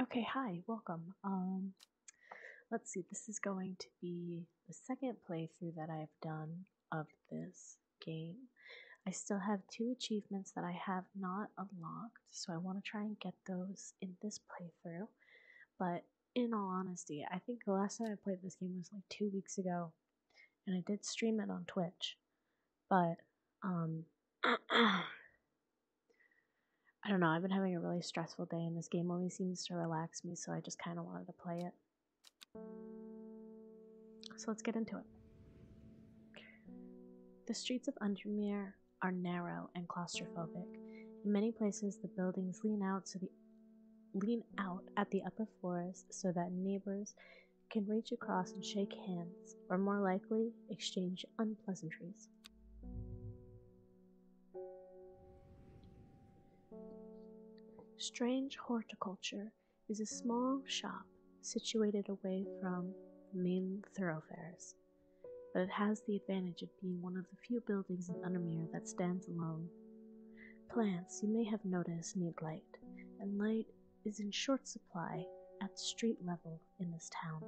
Okay, hi, welcome. Um, let's see, this is going to be the second playthrough that I've done of this game. I still have two achievements that I have not unlocked, so I want to try and get those in this playthrough. But in all honesty, I think the last time I played this game was like two weeks ago, and I did stream it on Twitch. But, um, I don't know, I've been having a really stressful day and this game always seems to relax me, so I just kind of wanted to play it. So let's get into it. The streets of Undermere are narrow and claustrophobic. In many places, the buildings lean out to the lean out at the upper floors so that neighbors can reach across and shake hands, or more likely, exchange unpleasantries. Strange Horticulture is a small shop situated away from main thoroughfares, but it has the advantage of being one of the few buildings in Undermere that stands alone. Plants, you may have noticed, need light, and light is in short supply at street level in this town.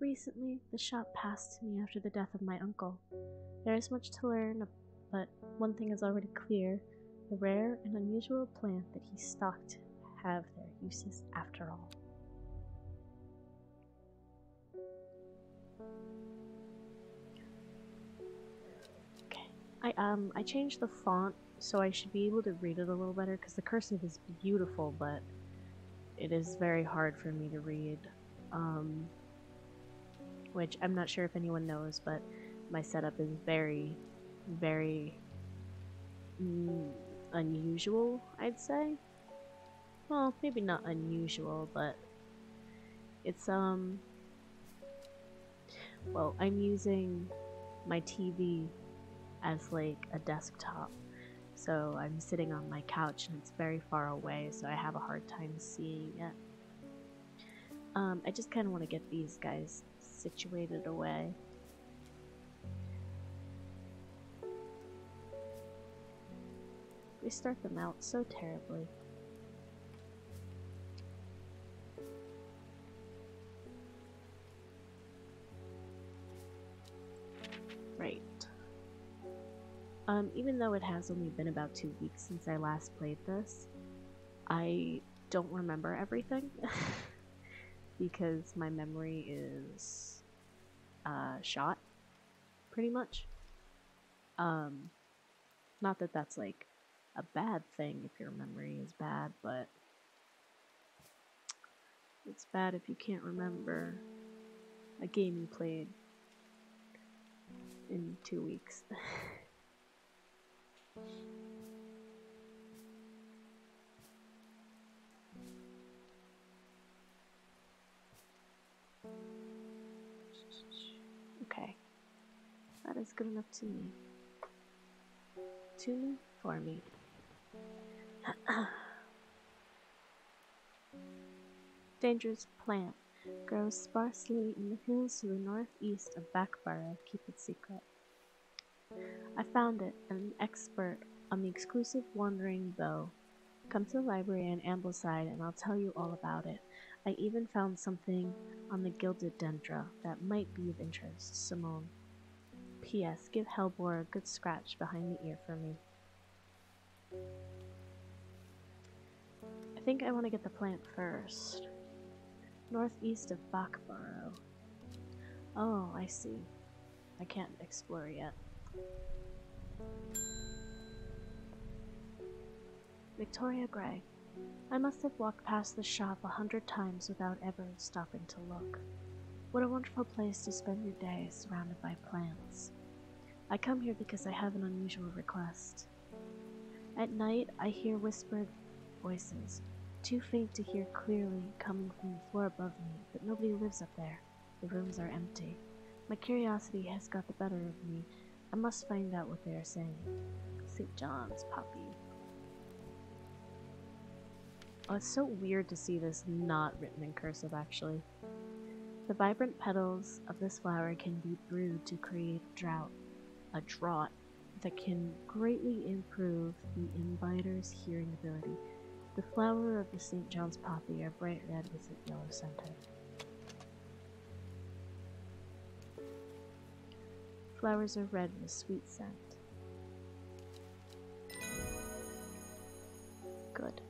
Recently, the shop passed to me after the death of my uncle. There is much to learn, but one thing is already clear the rare and unusual plant that he stocked have their uses after all. Okay, I um I changed the font so I should be able to read it a little better because the cursive is beautiful, but it is very hard for me to read. Um, which I'm not sure if anyone knows, but my setup is very, very mm, unusual, I'd say. Well, maybe not unusual, but it's, um, well, I'm using my TV as like a desktop. So I'm sitting on my couch and it's very far away, so I have a hard time seeing it. Um, I just kind of want to get these guys situated away. We start them out so terribly. Right. Um, even though it has only been about two weeks since I last played this, I don't remember everything. because my memory is uh, shot, pretty much. Um, not that that's like a bad thing if your memory is bad, but it's bad if you can't remember a game you played in two weeks. That is good enough to me. To me, for me. Dangerous plant grows sparsely in the hills to the northeast of Backborough. Keep it secret. I found it, an expert on the exclusive Wandering Bow. Come to the library in Ambleside and I'll tell you all about it. I even found something on the Gilded Dendra that might be of interest, Simone. P.S. Give Hellebore a good scratch behind the ear for me. I think I want to get the plant first. Northeast of Backborough. Oh, I see. I can't explore yet. Victoria Gray. I must have walked past the shop a hundred times without ever stopping to look. What a wonderful place to spend your day surrounded by plants. I come here because I have an unusual request. At night, I hear whispered voices, too faint to hear clearly coming from the floor above me, but nobody lives up there. The rooms are empty. My curiosity has got the better of me. I must find out what they are saying. St. John's Poppy. Oh, it's so weird to see this not written in cursive, actually. The vibrant petals of this flower can be brewed to create a drought. A draught. that can greatly improve the inviter's hearing ability. The flower of the St. John's poppy are bright red with a yellow center. Flowers are red with a sweet scent. Good.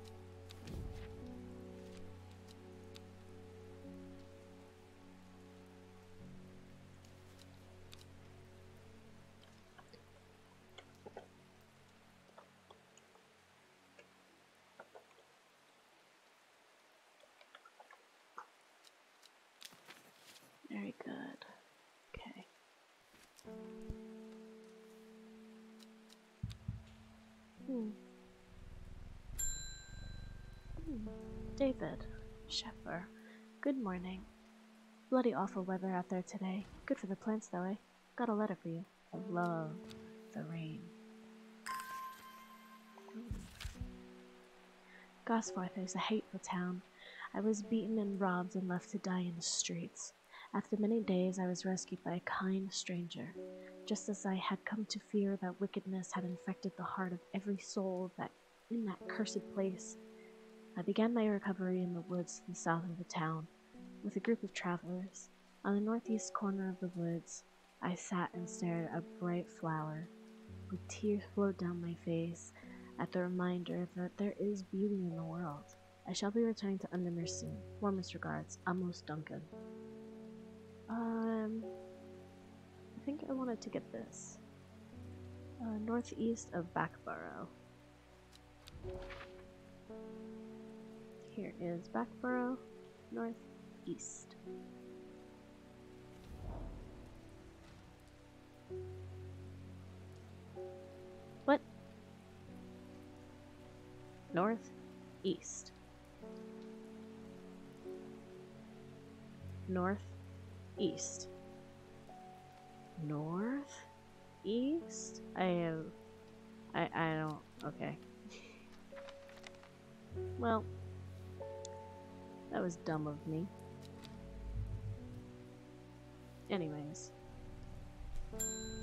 Hmm. David, Shepper, good morning. Bloody awful weather out there today. Good for the plants, though, eh? Got a letter for you. I love the rain. Gosforth is a hateful town. I was beaten and robbed and left to die in the streets. After many days, I was rescued by a kind stranger, just as I had come to fear that wickedness had infected the heart of every soul that in that cursed place. I began my recovery in the woods to the south of the town, with a group of travelers. On the northeast corner of the woods, I sat and stared at a bright flower, with tears flowed down my face at the reminder that there is beauty in the world. I shall be returning to Undermere soon. Warmest regards, Amos Duncan. Um, I think I wanted to get this. Uh, northeast of Backborough. Here is Backborough, northeast. What? North, east. North east. North east? I have I I don't okay. well that was dumb of me. Anyways.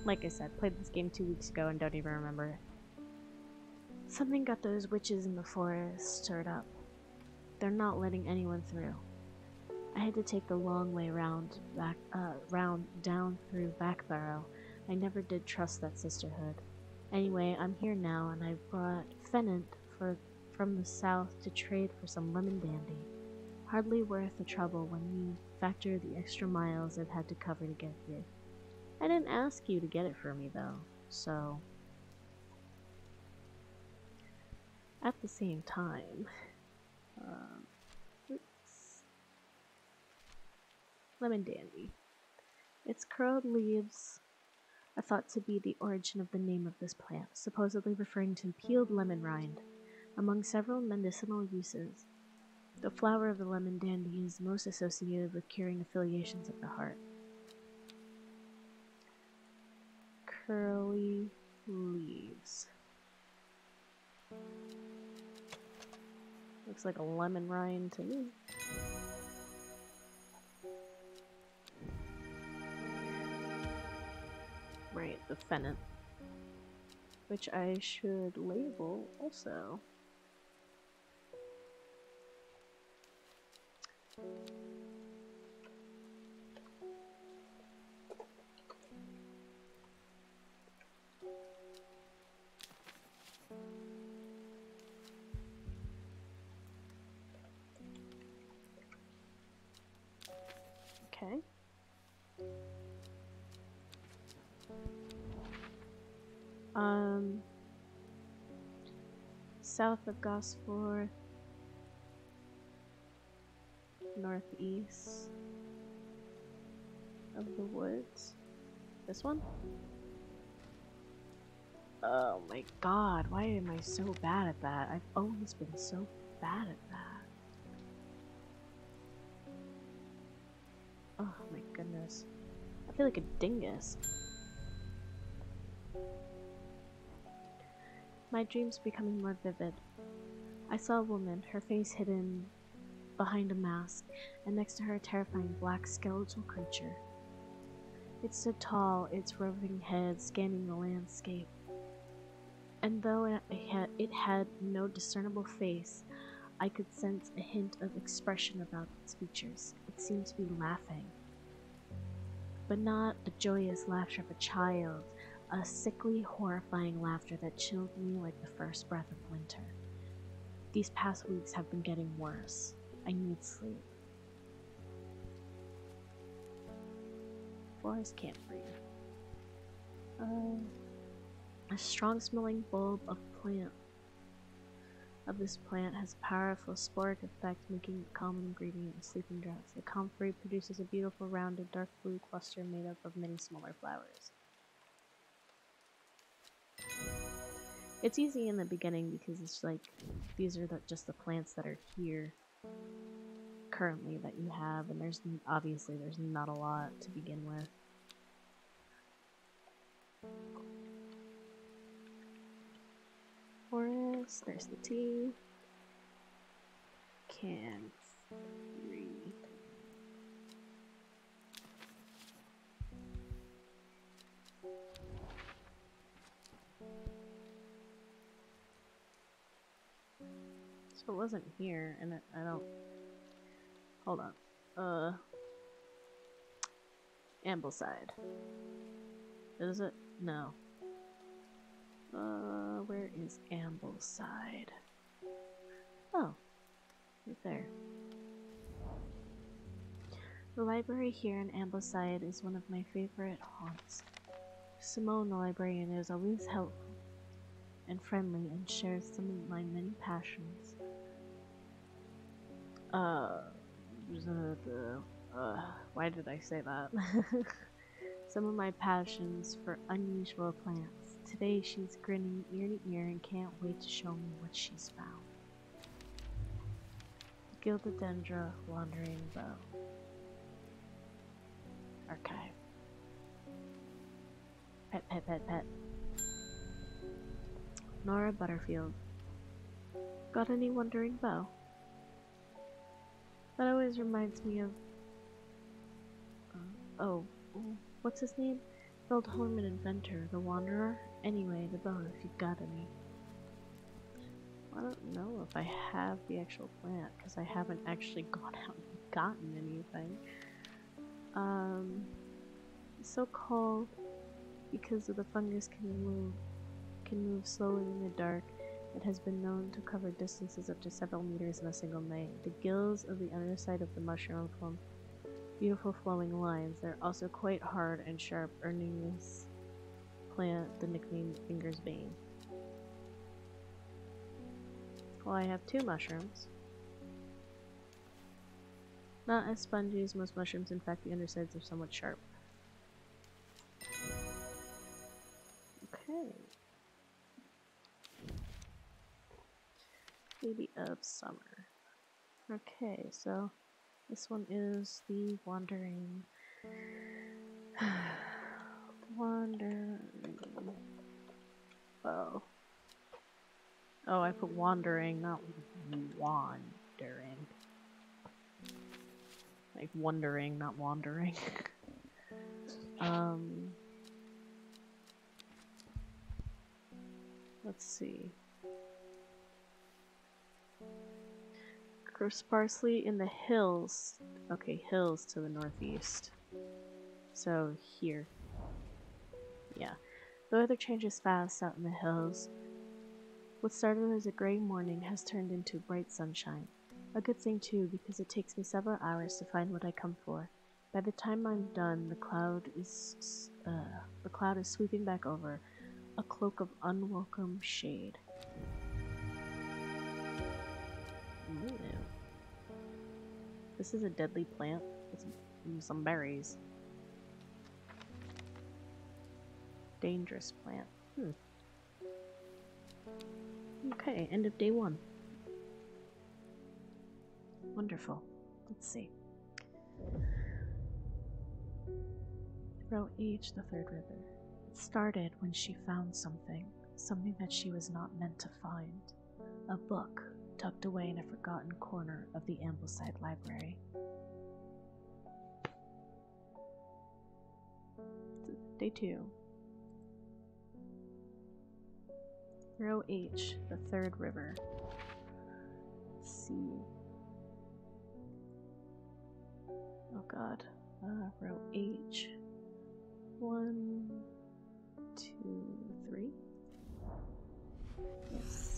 Like I said, played this game two weeks ago and don't even remember. Something got those witches in the forest stirred up. They're not letting anyone through. I had to take the long way round back uh, round down through Backborough. I never did trust that sisterhood. Anyway, I'm here now, and I brought Fennant for from the south to trade for some lemon dandy. Hardly worth the trouble when you factor the extra miles I've had to cover to get here. I didn't ask you to get it for me though, so at the same time, um, Lemon Dandy. Its curled leaves are thought to be the origin of the name of this plant, supposedly referring to peeled lemon rind. Among several medicinal uses, the flower of the lemon dandy is most associated with curing affiliations of the heart. Curly leaves. Looks like a lemon rind to me. Right, the Fennant. Which I should label also. Okay. Um, south of Gosforth, northeast of the woods. This one? Oh my god, why am I so bad at that? I've always been so bad at that. Oh my goodness. I feel like a dingus. My dreams becoming more vivid. I saw a woman, her face hidden behind a mask, and next to her a terrifying black skeletal creature. It stood tall, its roving head scanning the landscape. and though it had, no discernible face, I could sense a hint of expression about its features. It seemed to be laughing. But not the joyous laughter of a child, a sickly, horrifying laughter that chilled me like the first breath of winter. These past weeks have been getting worse. I need sleep. Forest breathe. Uh, a strong smelling bulb of plant of this plant has a powerful sporic effect, making it a common ingredient in sleeping draughts. The comfrey produces a beautiful rounded dark blue cluster made up of many smaller flowers. It's easy in the beginning because it's like these are the, just the plants that are here currently that you have and there's obviously there's not a lot to begin with. Forest, there's the tea. Can. It wasn't here, and I don't. Hold on. Uh. Ambleside. Is it? No. Uh, where is Ambleside? Oh, right there. The library here in Ambleside is one of my favorite haunts. Simone, the librarian, is always helpful and friendly and shares some of my many passions. Uh, uh, why did I say that? some of my passions for unusual plants. Today she's grinning ear to ear and can't wait to show me what she's found. Gildodendra Wandering Bow. Archive. Pet, pet, pet, pet. Nora Butterfield. Got any wandering bow? That always reminds me of. Uh, oh, what's his name? Feldhorn Inventor, the Wanderer. Anyway, the bow if you've got any. I don't know if I have the actual plant because I haven't actually gone out and gotten anything. Um, so called because of the fungus can move can move slowly in the dark. It has been known to cover distances up to several meters in a single night. The gills of the underside of the mushroom form beautiful flowing lines. They're also quite hard and sharp, earning this plant the nickname Finger's Bane. Well, I have two mushrooms. Not as spongy as most mushrooms, in fact the undersides are somewhat sharp. Okay. Baby of Summer. Okay, so this one is the Wandering. wandering. Oh. Oh, I put wandering, not wandering. Like wondering, not wandering. um. Let's see. Grow sparsely in the hills. Okay, hills to the northeast. So here. Yeah. The weather changes fast out in the hills. What started as a gray morning has turned into bright sunshine. A good thing too, because it takes me several hours to find what I come for. By the time I'm done, the cloud is uh, the cloud is sweeping back over, a cloak of unwelcome shade. This is a deadly plant with some berries. Dangerous plant. Hmm. Okay, end of day one. Wonderful. Let's see. Wrote Age the Third River. It started when she found something, something that she was not meant to find. A book tucked away in a forgotten corner of the Ambleside Library. Day two. Row H, the third river. See. Oh god. Uh, row H. One, two, three. Yes.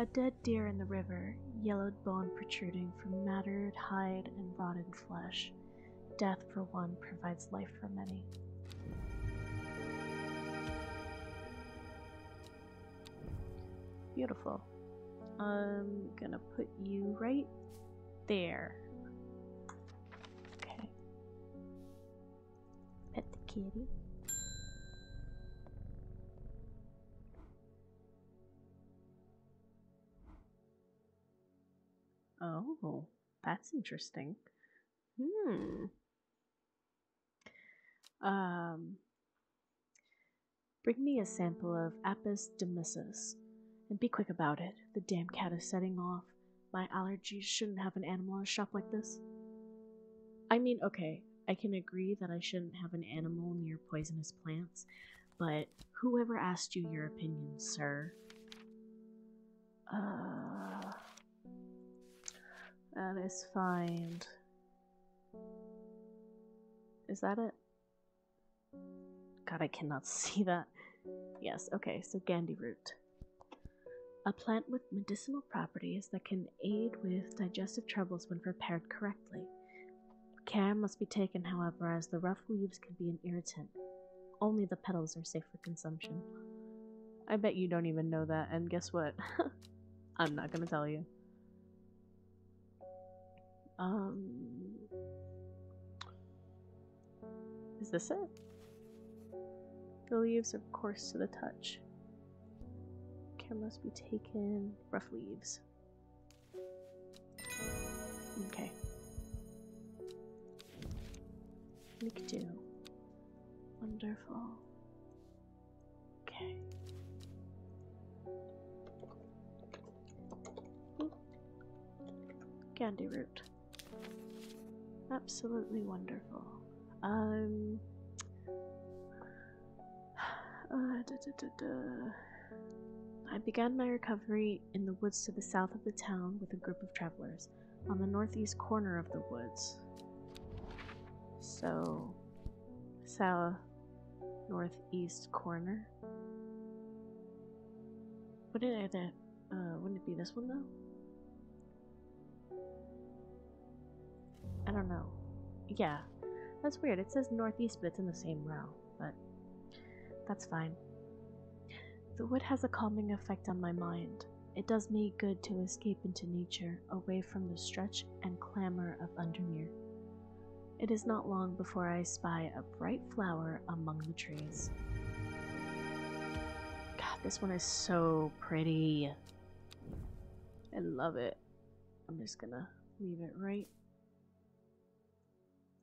A dead deer in the river, yellowed bone protruding from matted hide and rotted flesh. Death for one provides life for many. Beautiful. I'm gonna put you right there. Okay. Pet the kitty. Oh, that's interesting. Hmm. Um, bring me a sample of Apis demyssus, and be quick about it. The damn cat is setting off. My allergies shouldn't have an animal in a shop like this. I mean, okay, I can agree that I shouldn't have an animal near poisonous plants, but whoever asked you your opinion, sir? That is fine. Is that it? God, I cannot see that. Yes, okay, so Gandhi root. A plant with medicinal properties that can aid with digestive troubles when prepared correctly. Care must be taken, however, as the rough leaves can be an irritant. Only the petals are safe for consumption. I bet you don't even know that, and guess what? I'm not gonna tell you. Um. Is this it? The leaves are coarse to the touch. Care must be taken. Rough leaves. Okay. Make do. Wonderful. Okay. Ooh. Candy root. Absolutely wonderful. Um. Uh, da, da, da, I began my recovery in the woods to the south of the town with a group of travelers on the northeast corner of the woods. So, south northeast corner. Wouldn't it? Uh, wouldn't it be this one though? I don't know. Yeah, that's weird. It says northeast, but it's in the same row. But that's fine. The wood has a calming effect on my mind. It does me good to escape into nature, away from the stretch and clamor of Undermere. It is not long before I spy a bright flower among the trees. God, this one is so pretty. I love it. I'm just gonna leave it right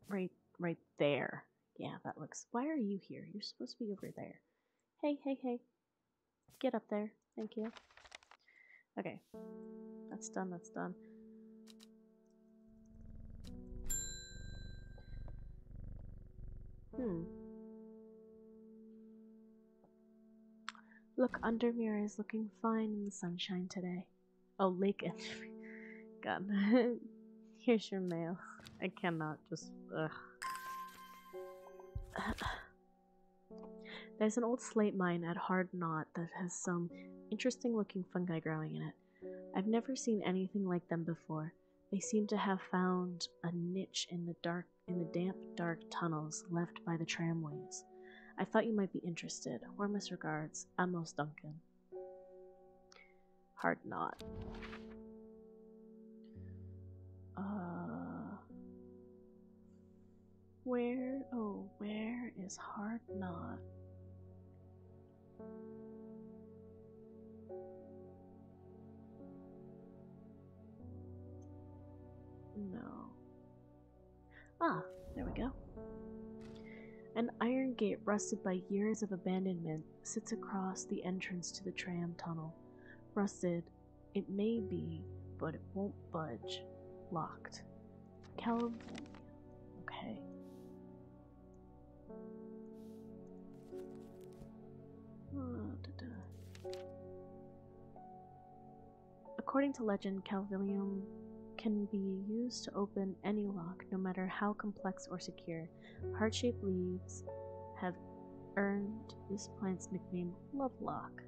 right right there. Yeah, that looks why are you here? You're supposed to be over there. Hey, hey, hey. Get up there. Thank you. Okay. That's done, that's done. Hmm. Look, Undermere is looking fine in the sunshine today. Oh, Lake Entry. God. Here's your mail. I cannot just. Ugh. There's an old slate mine at Hard Knot that has some interesting looking fungi growing in it. I've never seen anything like them before. They seem to have found a niche in the dark in the damp, dark tunnels left by the tramways. I thought you might be interested. Warmest regards, Amos Duncan. Hard Knot. Where oh where is Hard Knot? No. Ah, there we go. An iron gate rusted by years of abandonment sits across the entrance to the tram tunnel. Rusted, it may be, but it won't budge. Locked. California. According to legend, Calvilium can be used to open any lock, no matter how complex or secure. Heart shaped leaves have earned this plant's nickname Lovelock.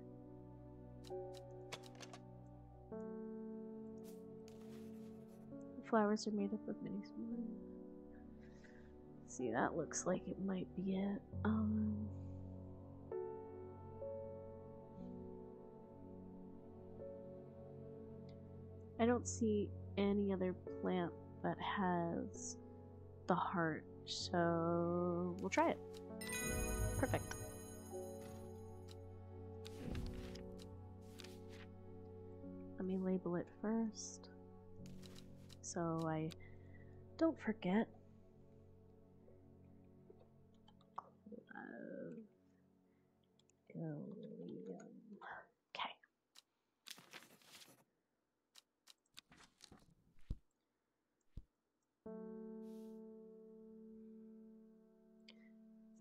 The flowers are made up of many small. See, that looks like it might be it. Um. I don't see any other plant that has the heart, so we'll try it. Perfect. Let me label it first so I don't forget. Okay.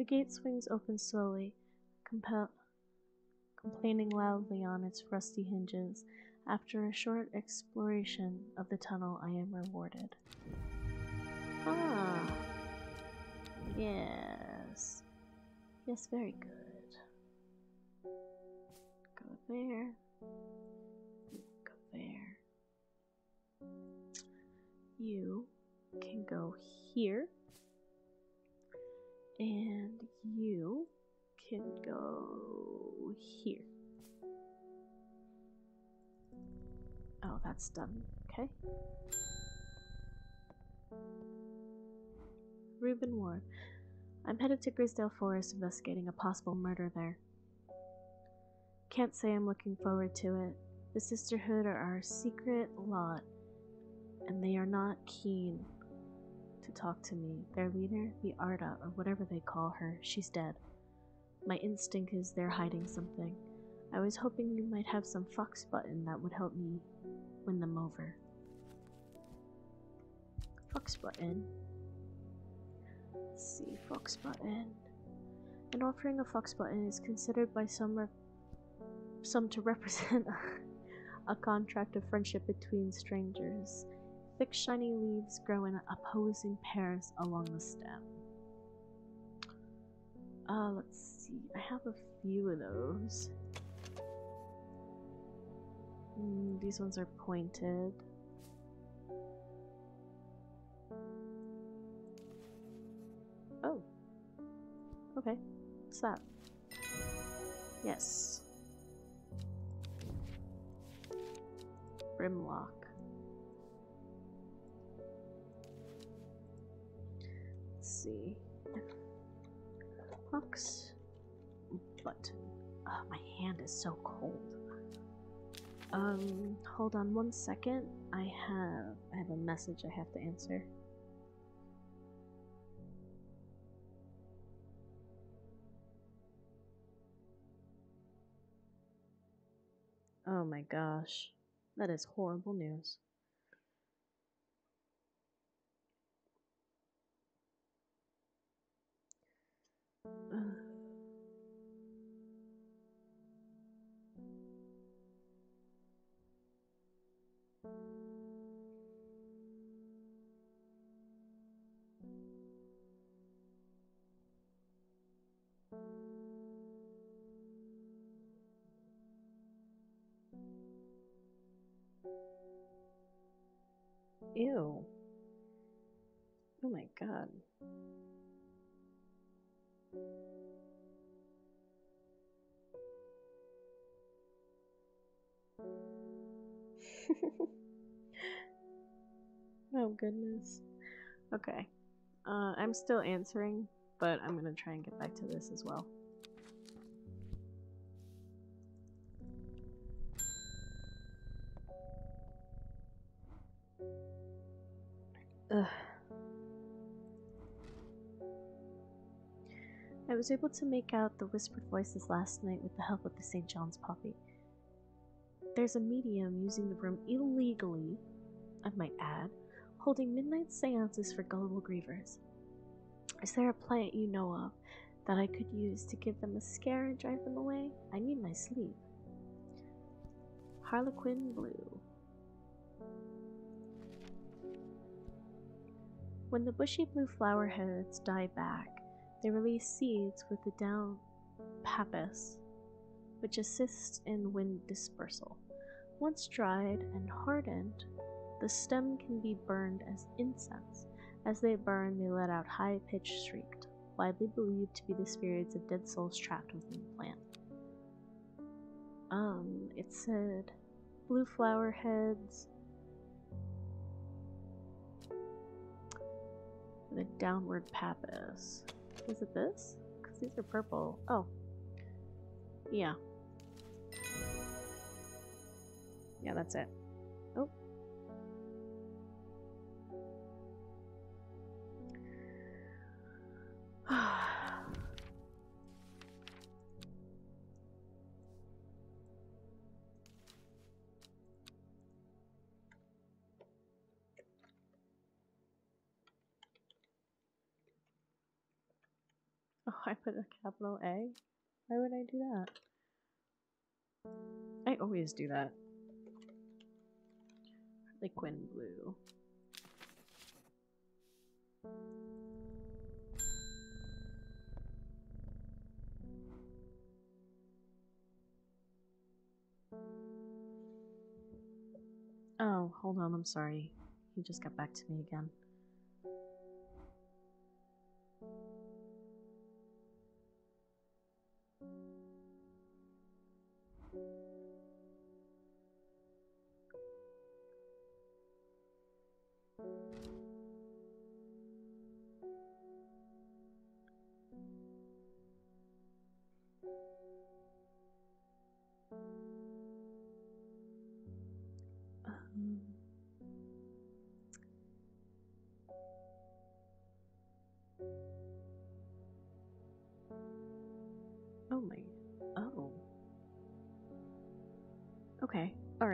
Gate swings open slowly, compel complaining loudly on its rusty hinges. After a short exploration of the tunnel, I am rewarded. Ah. Yes. Yes, very good. Go there. Go there. You can go here and you can go here. Oh, that's done. Okay. Reuben Ward. I'm headed to Grisdale Forest investigating a possible murder there. Can't say I'm looking forward to it. The Sisterhood are our secret lot, and they are not keen to talk to me. Their leader, the Arda, or whatever they call her, she's dead. My instinct is they're hiding something. I was hoping you might have some fox button that would help me win them over. Fox button. Let's see, fox button. An offering of fox button is considered by some some to represent a contract of friendship between strangers. Thick, shiny leaves grow in opposing pairs along the stem. Uh, let's see. I have a few of those. Mm, these ones are pointed. Oh. Okay. What's that? Yes. Brimlock. See. Fox button. Oh, my hand is so cold. Um, hold on one second. I have I have a message I have to answer. Oh my gosh. That is horrible news. Ew. Oh my god. oh goodness. Okay. Uh, I'm still answering, but I'm gonna try and get back to this as well. I was able to make out the whispered voices last night with the help of the St. John's Poppy. There's a medium using the room illegally, I might add, holding midnight seances for gullible grievers. Is there a plant you know of that I could use to give them a scare and drive them away? I need my sleep. Harlequin Blue. When the bushy blue flower heads die back, they release seeds with the down pappus, which assists in wind dispersal. Once dried and hardened, the stem can be burned as incense. As they burn, they let out high pitched shrieks, widely believed to be the spirits of dead souls trapped within the plant. Um, it said blue flower heads, the downward pappus. Is it this? Because these are purple. Oh. Yeah. Yeah, that's it. I put a capital A? Why would I do that? I always do that. Liquin blue. Oh, hold on, I'm sorry. He just got back to me again.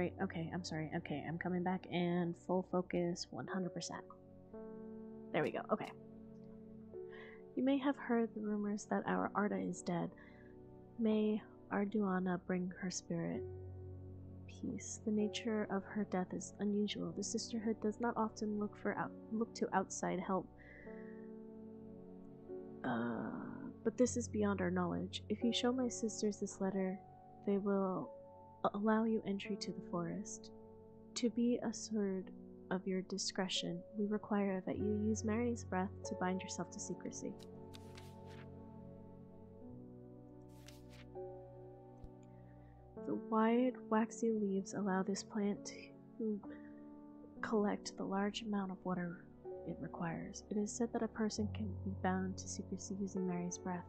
Okay. Okay, I'm sorry. Okay, I'm coming back and full focus 100%. There we go, okay. You may have heard the rumors that our Arda is dead. May Arduana bring her spirit peace. The nature of her death is unusual. The sisterhood does not often look for out, look to outside help. Uh, but this is beyond our knowledge. If you show my sisters this letter, they will allow you entry to the forest. To be assured of your discretion, we require that you use Mary's breath to bind yourself to secrecy. The wide, waxy leaves allow this plant to collect the large amount of water it requires. It is said that a person can be bound to secrecy using Mary's breath.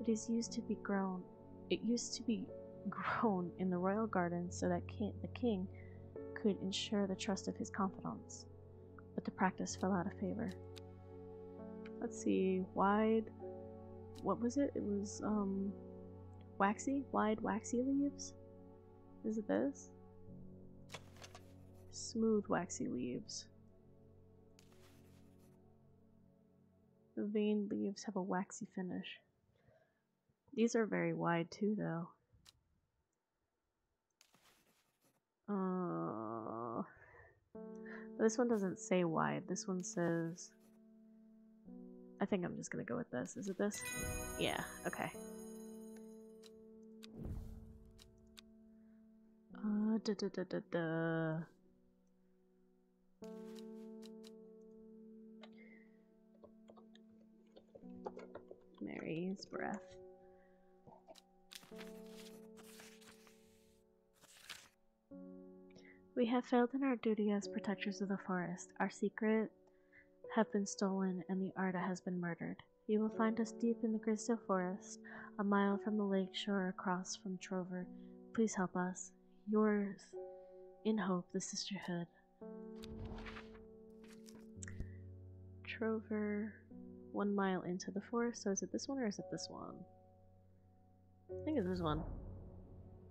It is used to be grown. It used to be grown in the royal garden so that king, the king could ensure the trust of his confidants. But the practice fell out of favor. Let's see, wide. What was it? It was um, waxy, wide, waxy leaves. Is it this? Smooth, waxy leaves. The veined leaves have a waxy finish. These are very wide too, though. Uh, this one doesn't say wide. This one says. I think I'm just gonna go with this. Is it this? Yeah, okay. Uh, da da da da da. Mary's breath. We have failed in our duty as protectors of the forest. Our secret have been stolen and the Arda has been murdered. You will find us deep in the Grisdale Forest, a mile from the lake shore across from Trover. Please help us. Yours, in hope, the Sisterhood. Trover, one mile into the forest. So is it this one or is it this one? I think it's this one.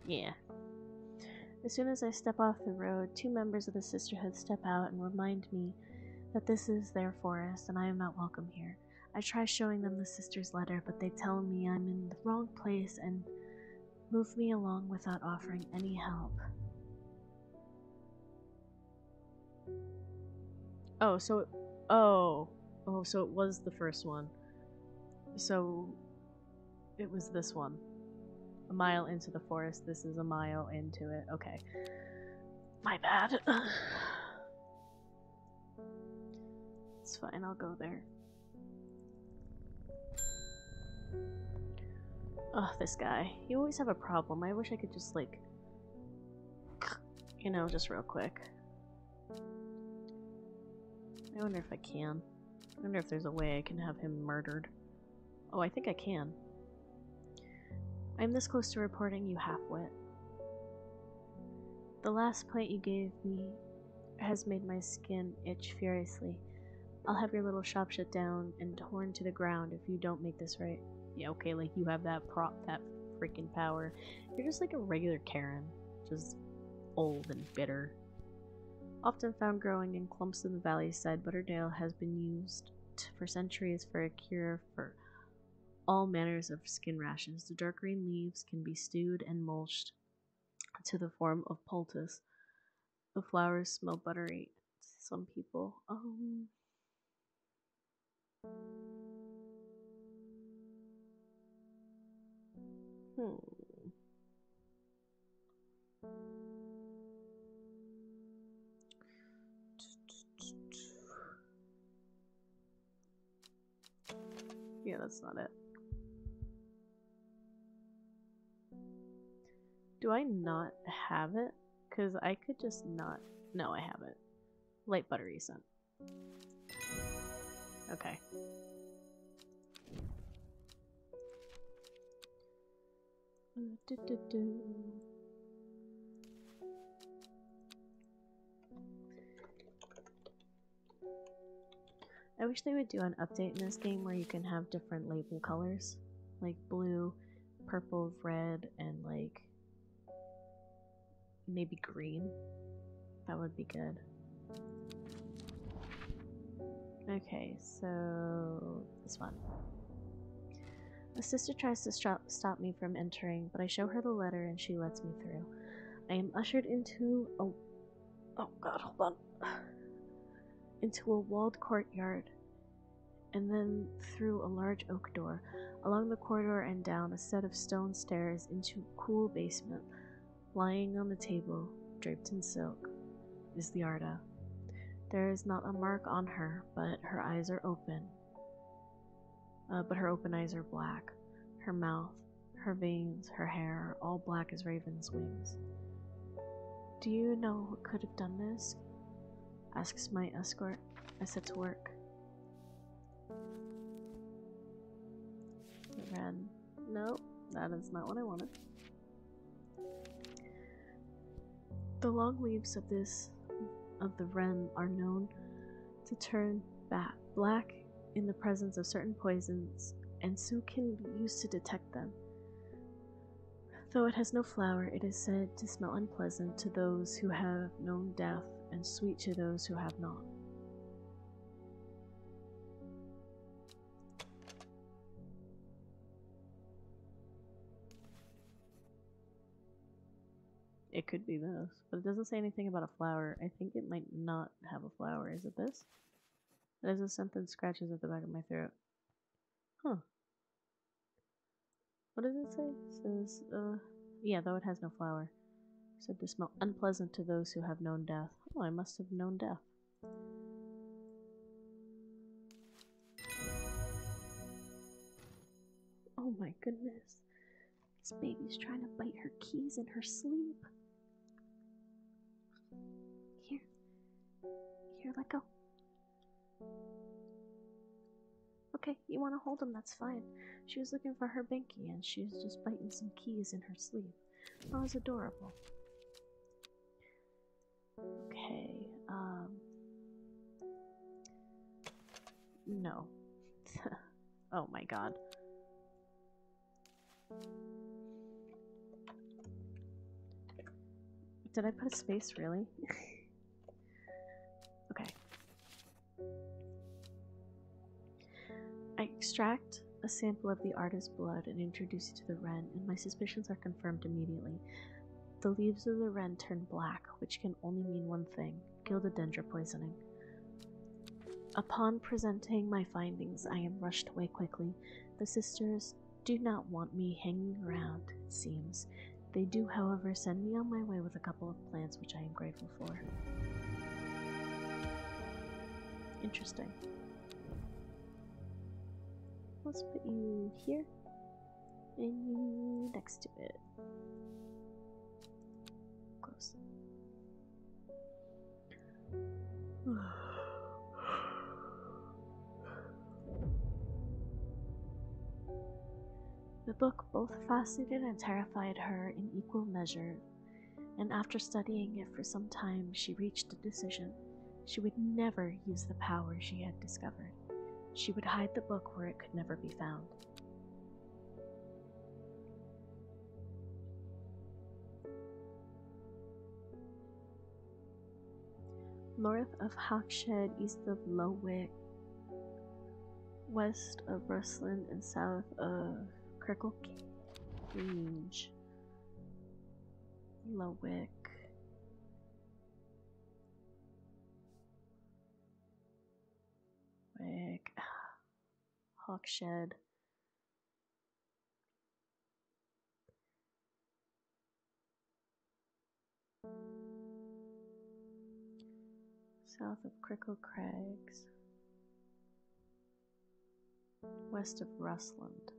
Yeah. As soon as I step off the road, two members of the Sisterhood step out and remind me that this is their forest and I am not welcome here. I try showing them the sister's letter, but they tell me I'm in the wrong place and move me along without offering any help. Oh, so. Oh. Oh, so it was the first one. So it was this one. A mile into the forest. This is a mile into it. Okay. My bad. it's fine, I'll go there. Ugh, this guy. You always have a problem. I wish I could just, like, you know, just real quick. I wonder if I can. I wonder if there's a way I can have him murdered. Oh, I think I can. I'm this close to reporting you half-wit. The last plate you gave me has made my skin itch furiously. I'll have your little shop shut down and torn to the ground if you don't make this right. Yeah, okay, like you have that prop, that freaking power. You're just like a regular Karen, just old and bitter. Often found growing in clumps in the valley side, Butterdale has been used for centuries for a cure for all manners of skin rashes. The dark green leaves can be stewed and mulched to the form of poultice. The flowers smell buttery. to Some people. Um. Hmm. Yeah, that's not it. Do I not have it? Because I could just not. No, I have it. Light buttery scent. Okay. I wish they would do an update in this game where you can have different label colors. Like blue, purple, red, and like maybe green. That would be good. Okay, so this one. A sister tries to stop, stop me from entering, but I show her the letter and she lets me through. I am ushered into a. Oh god, hold on. Into a walled courtyard, and then through a large oak door, along the corridor and down a set of stone stairs into a cool basement. Lying on the table, draped in silk, is the Arda. There is not a mark on her, but her eyes are open. Uh, but her open eyes are black. Her mouth, her veins, her hair are all black as raven's wings. Do you know who could have done this? asks my escort. I set to work. Ren. No, that is not what I wanted. The long leaves of this of the wren are known to turn bat black in the presence of certain poisons, and so can be used to detect them. Though it has no flower, it is said to smell unpleasant to those who have known death and sweet to those who have not. It could be this, but it doesn't say anything about a flower. I think it might not have a flower. Is it this? There's a something scratches at the back of my throat. Huh. What does it say? It says, uh, yeah, though it has no flower. It Said to smell unpleasant to those who have known death. Oh, I must have known death. Oh my goodness. This baby's trying to bite her keys in her sleep. Here, let go. Okay, you want to hold him, that's fine. She was looking for her binky and she was just biting some keys in her sleeve. That was adorable. Okay, um. No. oh my god. Did I put a space, really? extract a sample of the artist's blood and introduce it to the wren, and my suspicions are confirmed immediately. The leaves of the wren turn black, which can only mean one thing Gildedendra poisoning. Upon presenting my findings, I am rushed away quickly. The sisters do not want me hanging around, it seems. They do, however, send me on my way with a couple of plants, which I am grateful for. Interesting. Let's put you here and you next to it. Close. The book both fascinated and terrified her in equal measure, and after studying it for some time, she reached a decision. She would never use the power she had discovered. She would hide the book where it could never be found. North of Hawkshead, east of Lowick, west of Rusland, and south of Crickle Range. Lowick. Hawkshead. South of Crinkle Crags. West of Rusland.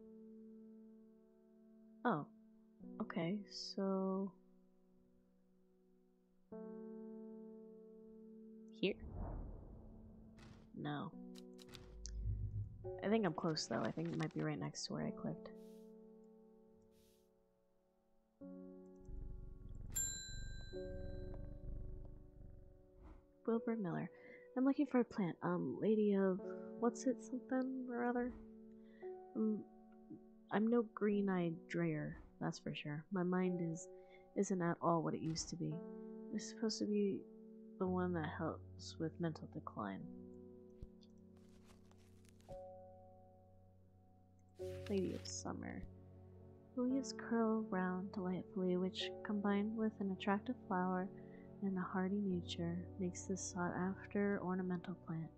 Oh, okay, so. Here? No. I think I'm close though. I think it might be right next to where I clicked. Wilbur Miller. I'm looking for a plant. Um, lady of what's it something or other? Um, I'm no green-eyed Dreyer, that's for sure. My mind is isn't at all what it used to be. It's supposed to be the one that helps with mental decline. Lady of Summer. The leaves curl round delightfully, which, combined with an attractive flower and a hardy nature, makes this sought-after ornamental plant.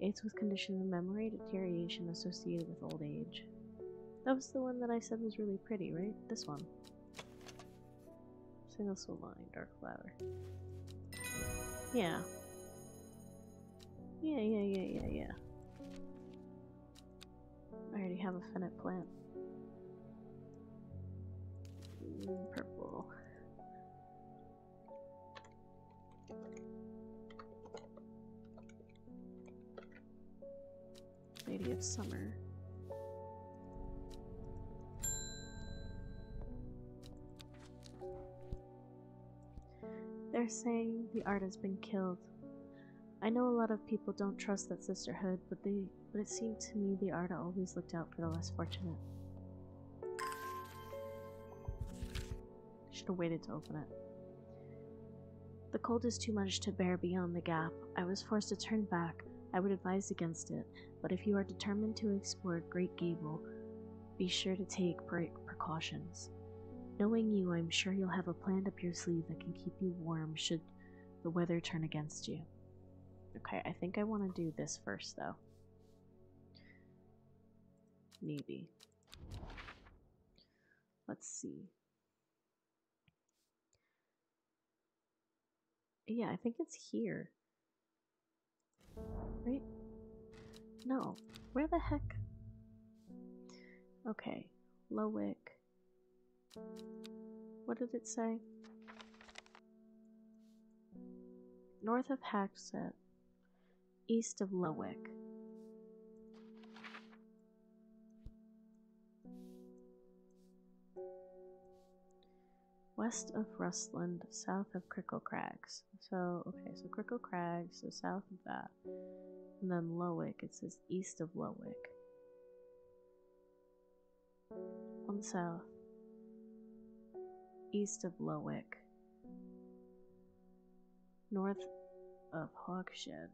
Aids with conditions of memory deterioration associated with old age. That was the one that I said was really pretty, right? This one. Single soul dark flower. Yeah. Yeah, yeah, yeah, yeah, yeah. I already have a finite plant. Mm, purple. Lady of Summer. They're saying the art has been killed. I know a lot of people don't trust that sisterhood, but they but it seemed to me the Arda always looked out for the less fortunate. Should have waited to open it. The cold is too much to bear beyond the gap. I was forced to turn back. I would advise against it, but if you are determined to explore Great Gable, be sure to take precautions. Knowing you, I'm sure you'll have a plan up your sleeve that can keep you warm should the weather turn against you. Okay, I think I want to do this first, though. Maybe. Let's see. Yeah, I think it's here. Right? No. Where the heck? Okay. Lowick. What did it say? North of Hackset, east of Lowick. West of Rusland, south of Crinkle Crags. So, okay, so Crinkle Crags, so south of that. And then Lowick, it says east of Lowick. On south east of Lowick, north of Hawkshead,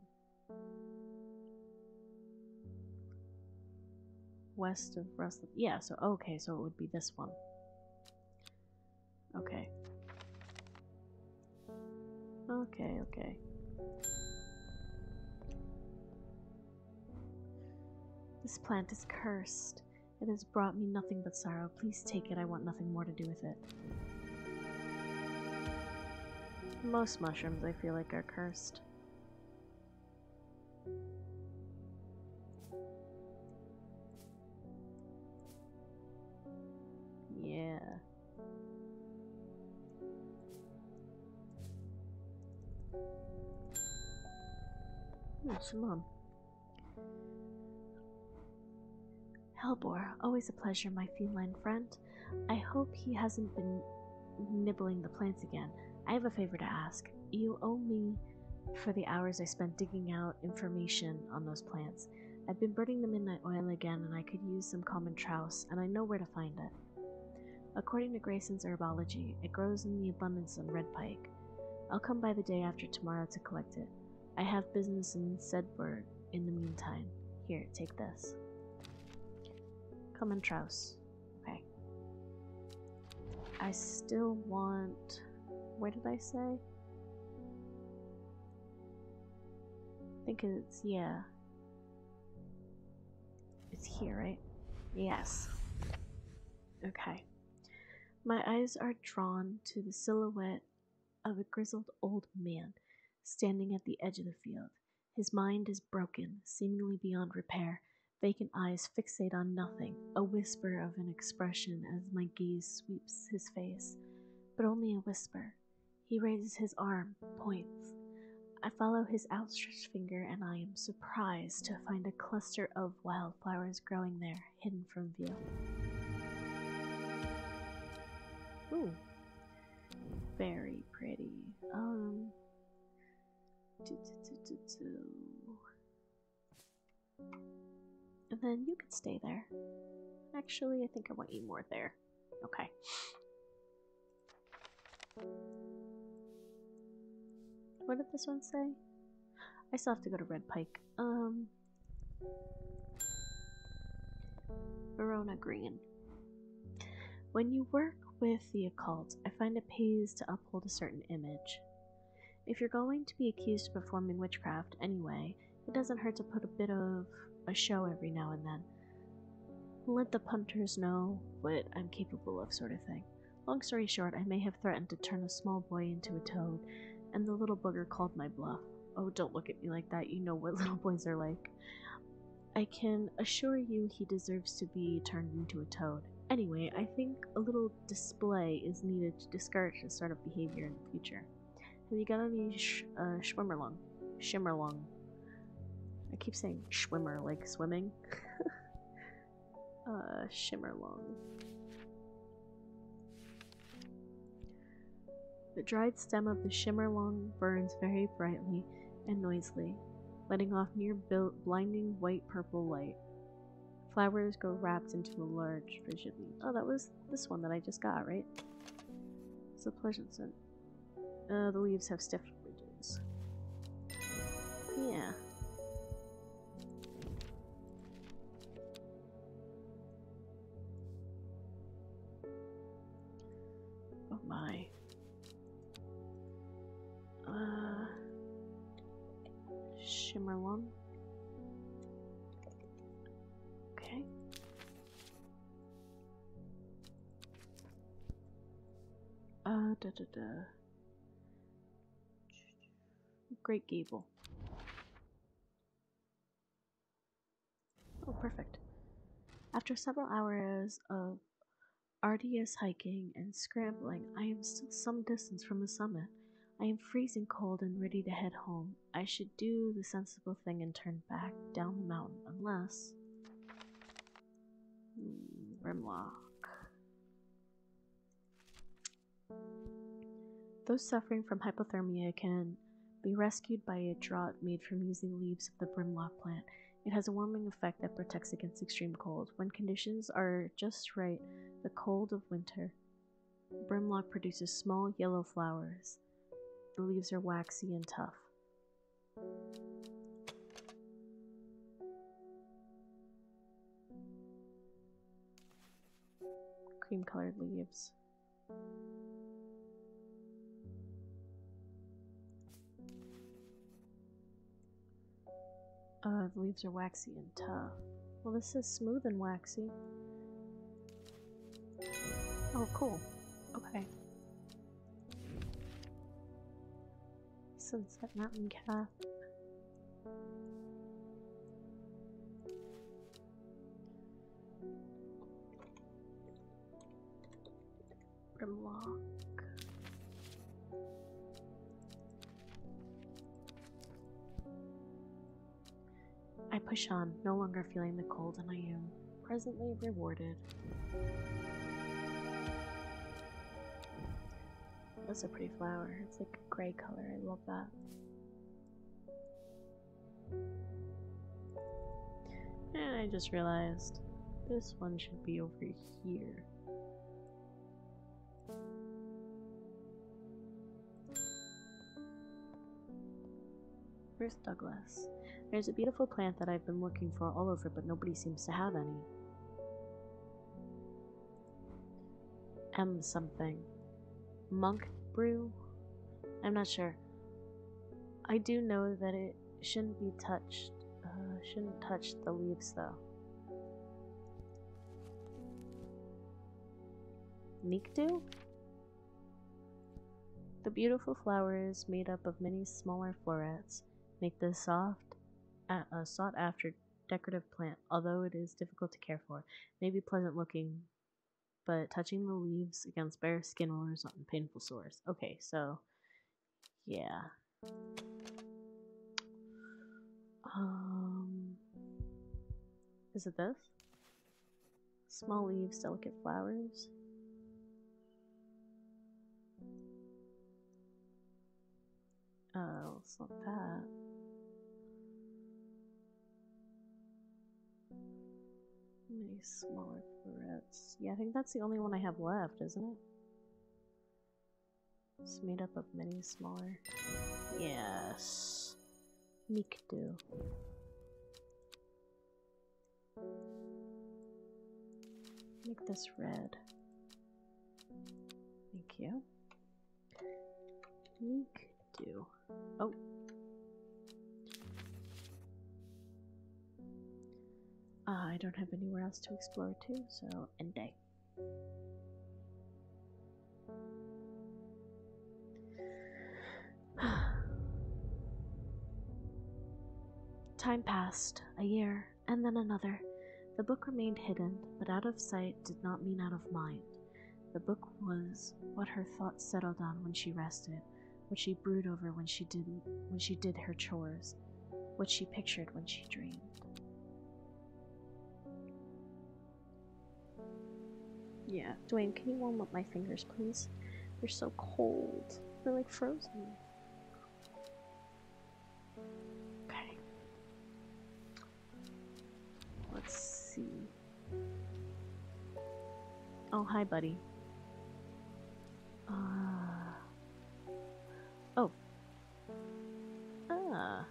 west of Rustle. Yeah, so okay, so it would be this one. Okay. Okay, okay. This plant is cursed. It has brought me nothing but sorrow. Please take it. I want nothing more to do with it. Most mushrooms, I feel like, are cursed. Yeah. Hmm, Shimon. Hellebore, always a pleasure, my feline friend. I hope he hasn't been nibbling the plants again. I have a favor to ask. You owe me for the hours I spent digging out information on those plants. I've been burning the midnight oil again, and I could use some common trouse, and I know where to find it. According to Grayson's herbology, it grows in the abundance on red pike. I'll come by the day after tomorrow to collect it. I have business in Sedbergh in the meantime. Here, take this. Common trouse. Okay. I still want. What did I say? Think it's. Yeah. It's here, right? Yes. Okay. My eyes are drawn to the silhouette of a grizzled old man standing at the edge of the field. His mind is broken, seemingly beyond repair. Vacant eyes fixate on nothing, a whisper of an expression as my gaze sweeps his face, but only a whisper. He raises his arm, points. I follow his outstretched finger, and I am surprised to find a cluster of wildflowers growing there, hidden from view. Ooh. Very pretty. Um. And then you could stay there. Actually, I think I want you more there. Okay. What did this one say? I still have to go to Red Pike. Um. Verona Green. When you work with the occult, I find it pays to uphold a certain image. If you're going to be accused of performing witchcraft anyway, it doesn't hurt to put a bit of a show every now and then. Let the punters know what I'm capable of, sort of thing. Long story short, I may have threatened to turn a small boy into a toad, and the little booger called my bluff. Oh, don't look at me like that, you know what little boys are like. I can assure you he deserves to be turned into a toad. Anyway, I think a little display is needed to discourage this sort of behavior in the future. Have you got any sh uh, schwimmerlung? Shimmerlung. I keep saying schwimmer, like swimming. uh, shimmerlung. The dried stem of the shimmerlung burns very brightly and noisily, letting off near blinding white-purple light. Flowers go wrapped into a large frigid leaf. Oh, that was this one that I just got, right? It's a pleasant scent. Uh, the leaves have stiff ridges. Yeah. Da. Great Gable. Oh, perfect. After several hours of arduous hiking and scrambling, I am still some distance from the summit. I am freezing cold and ready to head home. I should do the sensible thing and turn back down the mountain, unless. Hmm, Brimlock. Those suffering from hypothermia can be rescued by a draught made from using leaves of the brimlock plant. It has a warming effect that protects against extreme cold. When conditions are just right, the cold of winter, brimlock produces small yellow flowers. The leaves are waxy and tough. Cream colored leaves. Uh, the leaves are waxy and tough. Well, this is smooth and waxy. Oh, cool. Okay. Sunset Mountain Cap. Grimlock. Push on, no longer feeling the cold, and I am presently rewarded. That's a pretty flower. It's like a gray color. I love that. And I just realized this one should be over here. Ruth Douglas. There's a beautiful plant that I've been looking for all over, but nobody seems to have any. M something. Monk brew? I'm not sure. I do know that it shouldn't be touched. Uh, shouldn't touch the leaves though. Nikdu? The beautiful flowers made up of many smaller florets make this soft, a sought-after decorative plant, although it is difficult to care for, may be pleasant looking, but touching the leaves against bare skin will result in painful sores. Okay, so yeah. Um, is it this? Small leaves, delicate flowers. Oh, it's not that. Many smaller florets. Yeah, I think that's the only one I have left, isn't it? It's made up of many smaller. Yes. Nikdu. Make this red. Thank you. Nikdu. Oh. Uh, I don't have anywhere else to explore too, so end day. Time passed, a year, and then another. The book remained hidden, but out of sight did not mean out of mind. The book was what her thoughts settled on when she rested, what she brooded over when she didn't when she did her chores, what she pictured when she dreamed. Yeah, Dwayne, can you warm up my fingers, please? They're so cold. They're like frozen. Okay. Let's see. Oh, hi, buddy. Uh. Oh. Ah.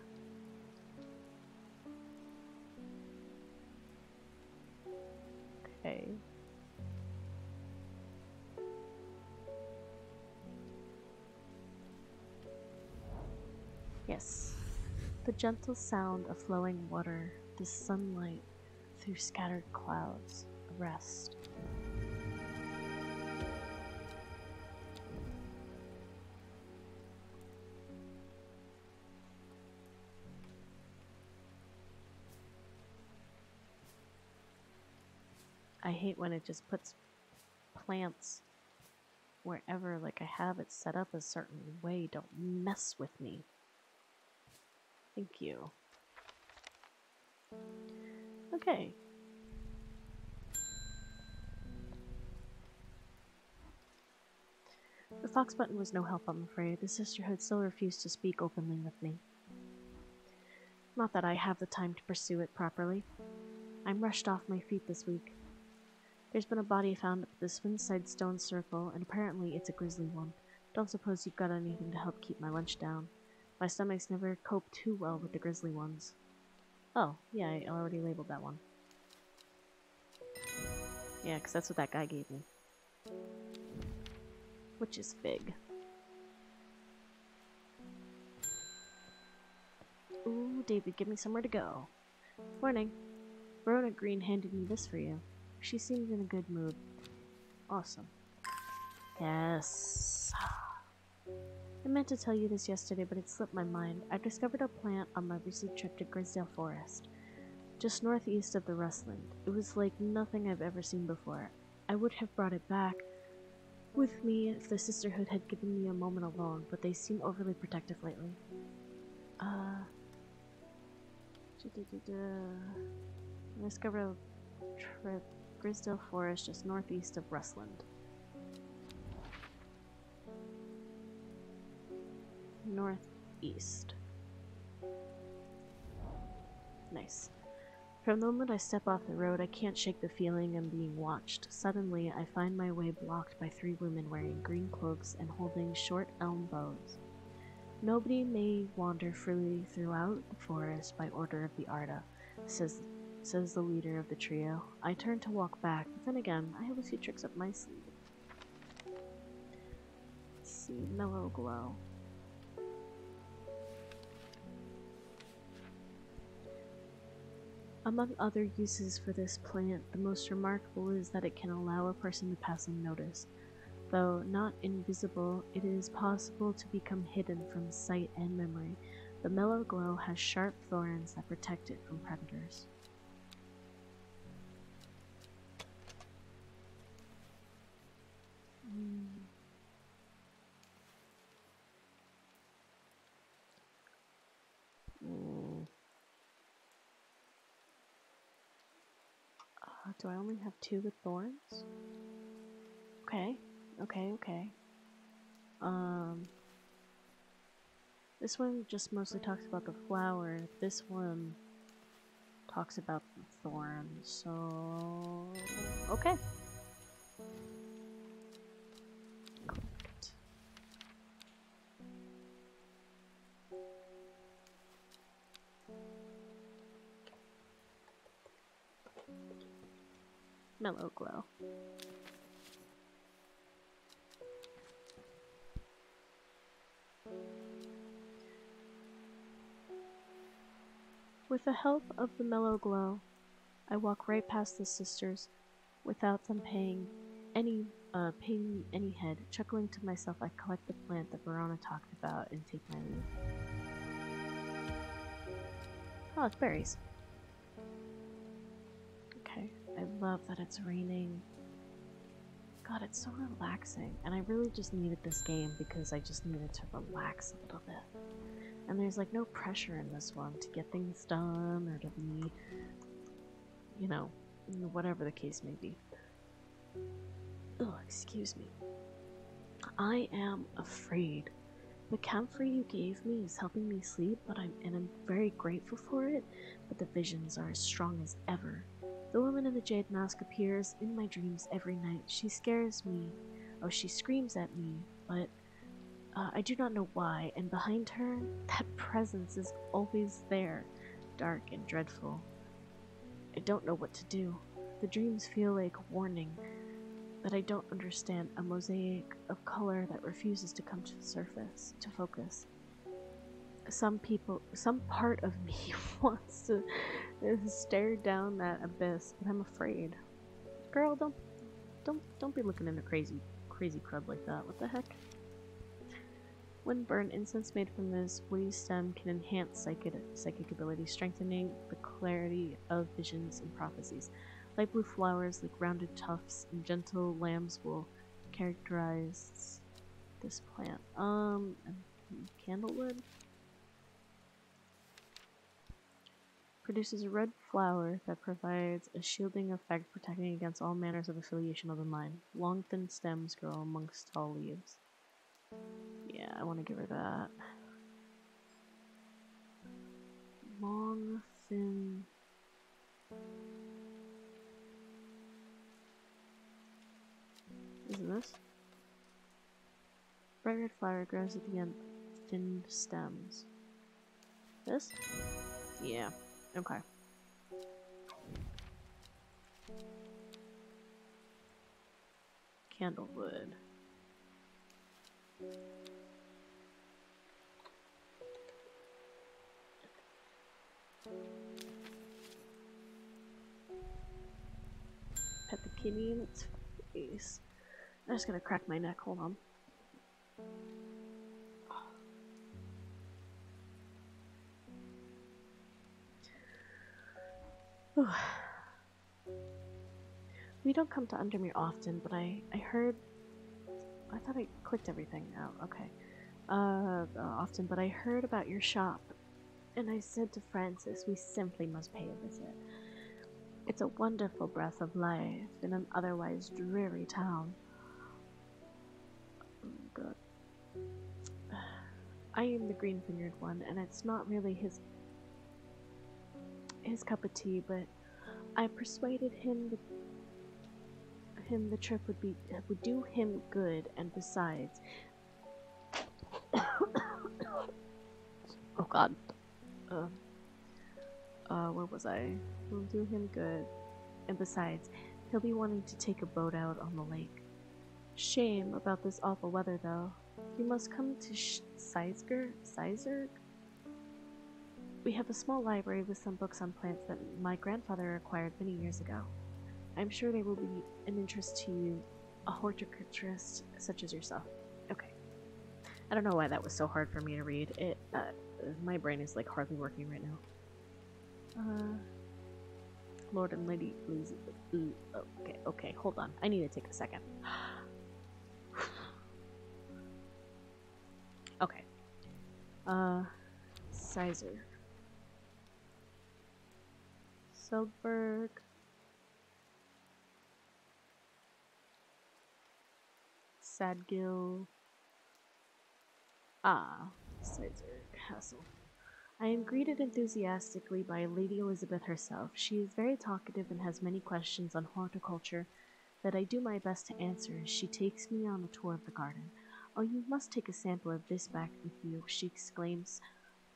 Okay. Gentle sound of flowing water, the sunlight through scattered clouds, a rest. I hate when it just puts plants wherever like I have it set up a certain way. Don't mess with me. Thank you. Okay. The fox button was no help, I'm afraid. The sisterhood still refused to speak openly with me. Not that I have the time to pursue it properly. I'm rushed off my feet this week. There's been a body found at the Swinside Stone Circle, and apparently it's a grisly one. Don't suppose you've got anything to help keep my lunch down. My stomach's never coped too well with the grisly ones. Oh, yeah, I already labeled that one. Yeah, because that's what that guy gave me. Which is fig. Ooh, David, give me somewhere to go. Morning. Verona Green handed me this for you. She seemed in a good mood. Awesome. Yes. I meant to tell you this yesterday, but it slipped my mind. I discovered a plant on my recent trip to Grisdale Forest, just northeast of the Rusland. It was like nothing I've ever seen before. I would have brought it back with me if the Sisterhood had given me a moment alone, but they seem overly protective lately. Uh. I discovered a trip Grisdale Forest just northeast of Rusland. Northeast. Nice. From the moment I step off the road, I can't shake the feeling I'm being watched. Suddenly, I find my way blocked by three women wearing green cloaks and holding short elm bows. Nobody may wander freely throughout the forest by order of the Arda, says says the leader of the trio. I turn to walk back, but then again, I have a few tricks up my sleeve. Let's see, mellow glow. Among other uses for this plant, the most remarkable is that it can allow a person to pass unnoticed. Though not invisible, it is possible to become hidden from sight and memory. The mellow glow has sharp thorns that protect it from predators. Mm. Uh, do I only have two with thorns? Okay, okay, okay. Um, this one just mostly talks about the flower. This one talks about the thorns, so... Okay. Mellow glow. With the help of the mellow glow, I walk right past the sisters without them paying any uh, paying any head. Chuckling to myself, I collect the plant that Verona talked about and take my leave. Oh, it's berries. I love that it's raining. God, it's so relaxing. And I really just needed this game because I just needed to relax a little bit. And there's like no pressure in this one to get things done or to be, you know, whatever the case may be. Oh, excuse me. I am afraid. The camphor you gave me is helping me sleep, but I'm and I'm very grateful for it, but the visions are as strong as ever. The woman in the jade mask appears in my dreams every night. She scares me. Oh, she screams at me, but uh, I do not know why, and behind her, that presence is always there, dark and dreadful. I don't know what to do. The dreams feel like a warning that I don't understand, a mosaic of color that refuses to come to the surface, to focus some people, some part of me wants to stare down that abyss, but I'm afraid. Girl, don't, don't, don't be looking in into crazy, crazy crud like that. What the heck? When burned, incense made from this woody stem can enhance psychic, psychic ability, strengthening the clarity of visions and prophecies. Light blue flowers like rounded tufts and gentle lamb's wool characterize this plant. Um, candlewood? Produces a red flower that provides a shielding effect protecting against all manners of affiliation of the mind. Long thin stems grow amongst tall leaves. Yeah, I want to give her that. Long, thin... Isn't this? Bright red flower grows at the end thin stems. This? Yeah. Okay. Candlewood. skinny in its face. I'm just gonna crack my neck. Hold on. We don't come to Undermere often, but I, I heard. I thought I clicked everything out. Okay. Uh, often, but I heard about your shop, and I said to Francis, we simply must pay a visit. It's a wonderful breath of life in an otherwise dreary town. Oh, God. I am the green fingered one, and it's not really his his cup of tea, but I persuaded him that him the trip would be would do him good, and besides, oh God, uh, uh, where was I? Will do him good, and besides, he'll be wanting to take a boat out on the lake. Shame about this awful weather, though. You must come to Sh-. Sizergh. We have a small library with some books on plants that my grandfather acquired many years ago. I'm sure they will be an interest to you, a horticulturist such as yourself. Okay. I don't know why that was so hard for me to read. It, uh, my brain is like hardly working right now. Uh, Lord and Lady. Okay, okay, hold on. I need to take a second. okay. Uh, Sizergh. Selberg. Sadgill. Ah, Sizergh Castle. I am greeted enthusiastically by Lady Elizabeth herself. She is very talkative and has many questions on horticulture that I do my best to answer as she takes me on a tour of the garden. Oh, you must take a sample of this back with you, she exclaims,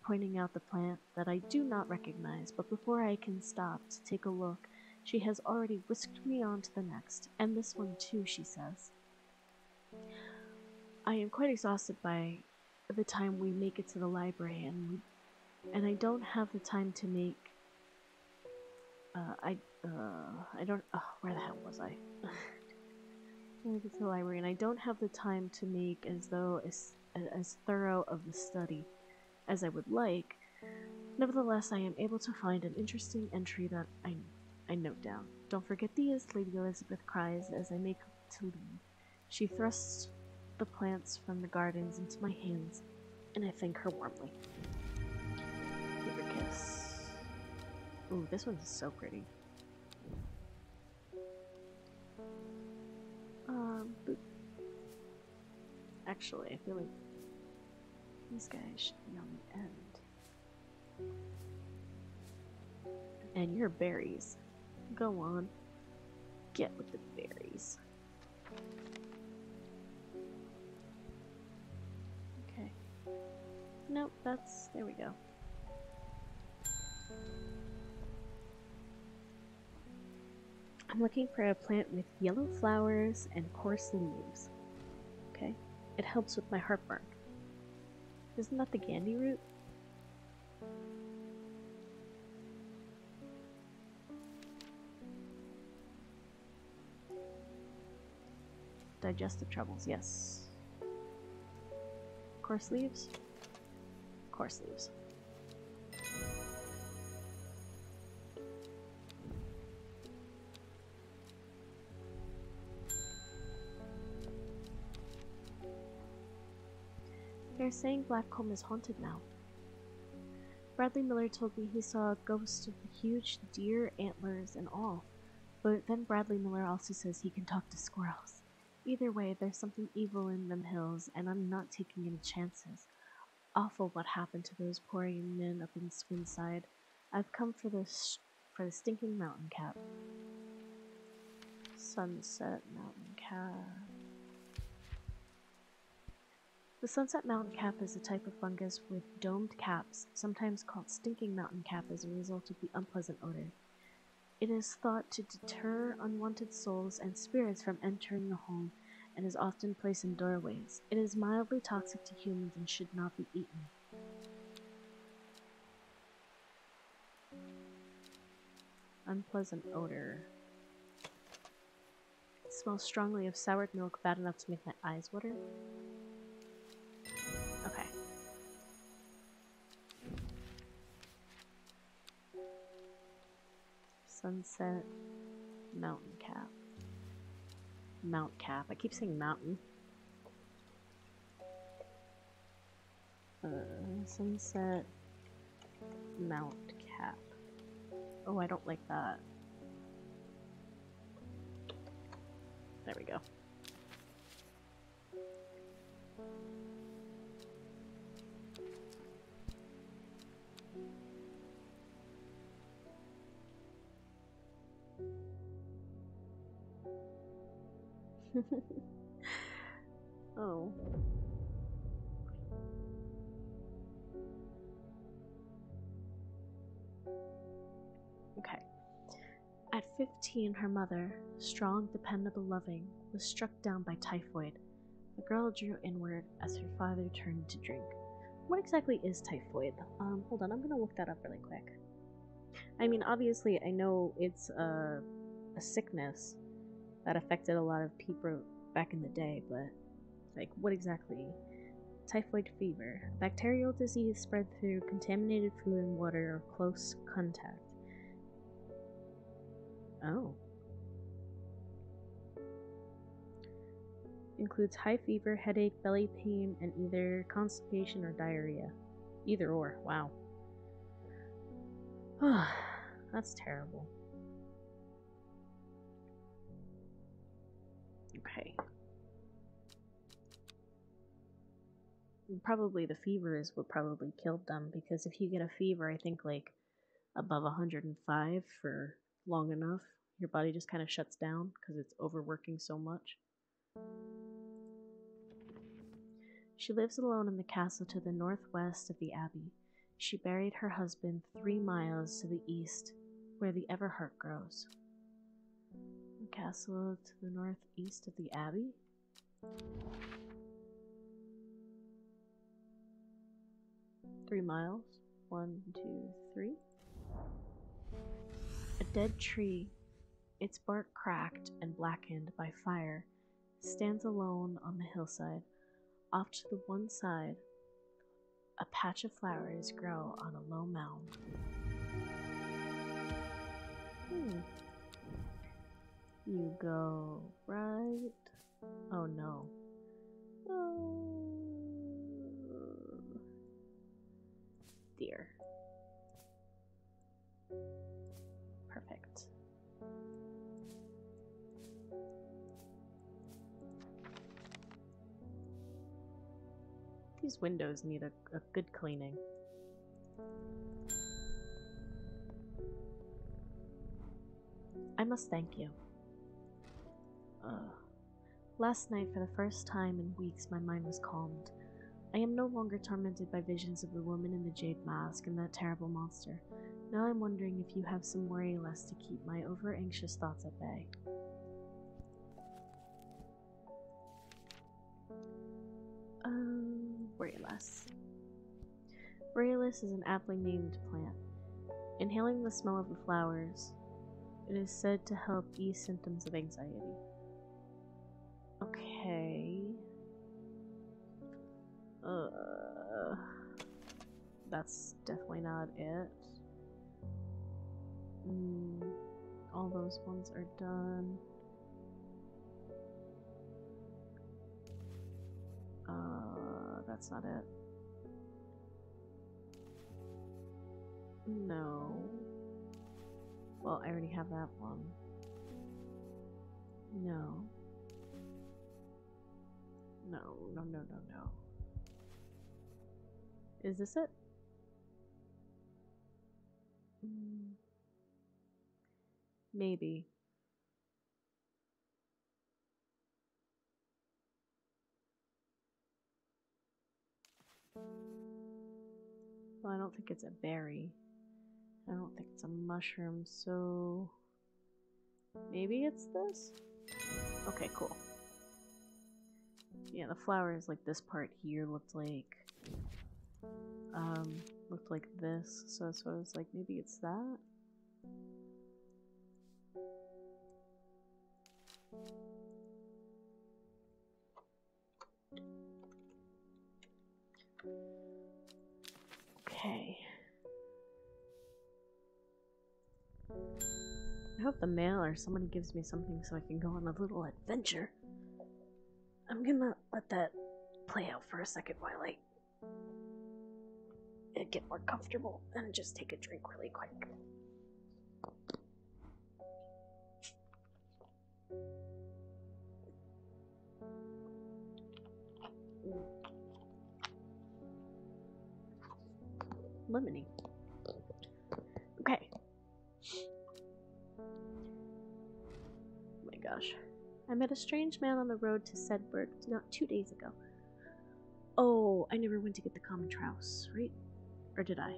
pointing out the plant that I do not recognize, but before I can stop to take a look, she has already whisked me on to the next, and this one too, she says. I am quite exhausted by the time we make it to the library, and we, and I don't have the time to make. Uh, I uh, I don't. Uh, where the hell was I? I get to the library, and I don't have the time to make as though as as thorough of the study as I would like. Nevertheless, I am able to find an interesting entry that I I note down. Don't forget these, Lady Elizabeth cries as I make to leave. She thrusts the plants from the gardens into my hands, and I thank her warmly. Give her a kiss. Ooh, this one's so pretty. Um. Actually, I feel like these guys should be on the end. And your berries. Go on. Get with the berries. Okay. Nope, that's. There we go. I'm looking for a plant with yellow flowers and coarse leaves. Okay. It helps with my heartburn. Isn't that the Gandy root? Digestive troubles, yes. Coarse leaves? Coarse leaves. They're saying Black Combe is haunted now. Bradley Miller told me he saw a ghost of huge deer antlers and all, but then Bradley Miller also says he can talk to squirrels. Either way, there's something evil in them hills, and I'm not taking any chances. Awful what happened to those poor young men up in Swinside. I've come for the for the stinking mountain cap. Sunset mountain cap. The Sunset Mountain Cap is a type of fungus with domed caps, sometimes called stinking mountain cap as a result of the unpleasant odor. It is thought to deter unwanted souls and spirits from entering the home and is often placed in doorways. It is mildly toxic to humans and should not be eaten. Unpleasant odor. smells strongly of soured milk bad enough to make my eyes water? Sunset Mountain Cap. Mount Cap. I keep saying mountain. Uh, sunset Mount Cap. Oh, I don't like that. There we go. oh. Okay. At 15, her mother, strong, dependable, loving, was struck down by typhoid. The girl drew inward as her father turned to drink. What exactly is typhoid? Um, hold on, I'm gonna look that up really quick. I mean, obviously, I know it's a, a sickness that affected a lot of people back in the day, but like, what exactly? Typhoid fever, bacterial disease spread through contaminated food and water or close contact. Oh. Includes high fever, headache, belly pain, and either constipation or diarrhea. Either or, wow. That's terrible. Okay. Probably the fever is what probably killed them because if you get a fever, I think like above 105 for long enough, your body just kind of shuts down because it's overworking so much. She lives alone in the castle to the northwest of the abbey. She buried her husband three miles to the east, where the Everheart grows. Castle to the northeast of the abbey? Three miles. One, two, three. A dead tree, its bark cracked and blackened by fire, stands alone on the hillside. Off to the one side, a patch of flowers grow on a low mound. Hmm. You go right. Oh no. Oh. Dear. Perfect. These windows need a, a good cleaning. I must thank you. Uh, last night, for the first time in weeks, my mind was calmed. I am no longer tormented by visions of the woman in the jade mask and that terrible monster. Now I'm wondering if you have some worry less to keep my over anxious thoughts at bay. Um, worry less. Is an aptly named plant. Inhaling the smell of the flowers, it is said to help ease symptoms of anxiety. Okay. Uh, that's definitely not it. Mm, all those ones are done. Uh, that's not it. No. Well, I already have that one. No. No, no, no, no, no. Is this it? Mm. Maybe. Well, I don't think it's a berry. I don't think it's a mushroom, so... Maybe it's this? Okay, cool yeah, the flowers, like this part here looked like, um, looked like this, so that's what I was like, maybe it's that? Okay. I hope the mail or somebody gives me something so I can go on a little adventure. I'm gonna let that play out for a second while I get more comfortable and just take a drink really quick. Lemony. Met a strange man on the road to Sedbergh not two days ago. Oh, I never went to get the common trouse, right? Or did I?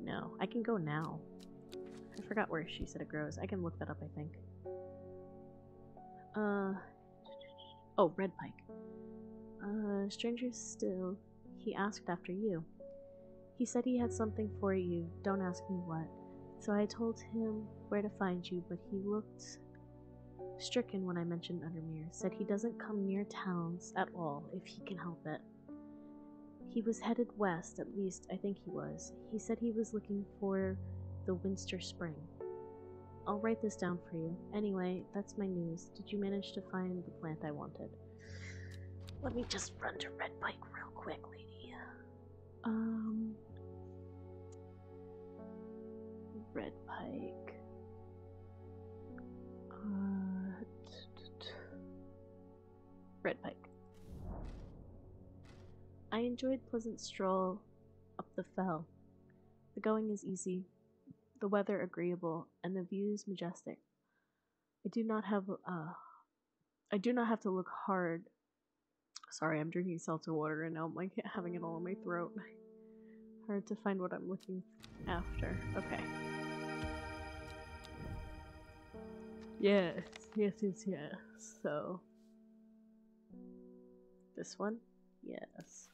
No, I can go now. I forgot where she said it grows. I can look that up, I think. Uh. Oh, red pike. Uh, stranger still, he asked after you. He said he had something for you, don't ask me what. So I told him where to find you, but he looked stricken when I mentioned Undermere, said he doesn't come near towns at all if he can help it. He was headed west, at least I think he was. He said he was looking for the Winster Spring. I'll write this down for you. Anyway, that's my news. Did you manage to find the plant I wanted? Let me just run to Red Pike real quick, lady. Um. Red Pike. Uh. Red Pike. I enjoyed pleasant stroll up the fell. The going is easy, the weather agreeable, and the views majestic. I do not have uh I do not have to look hard Sorry, I'm drinking seltzer water and now I'm like having it all in my throat. Hard to find what I'm looking after. Okay. Yes, yes, yes, yes. So. This one? Yes.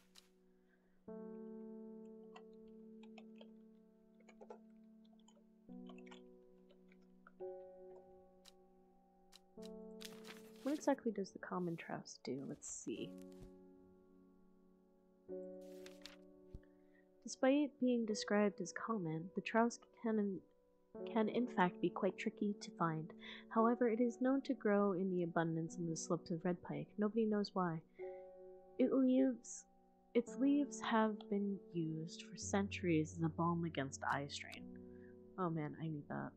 What exactly does the common trouse do? Let's see. Despite being described as common, the trouse can can in fact be quite tricky to find. However, it is known to grow in the abundance in the slopes of red pike. Nobody knows why. It leaves its leaves have been used for centuries as a balm against eye strain. Oh man, I need that.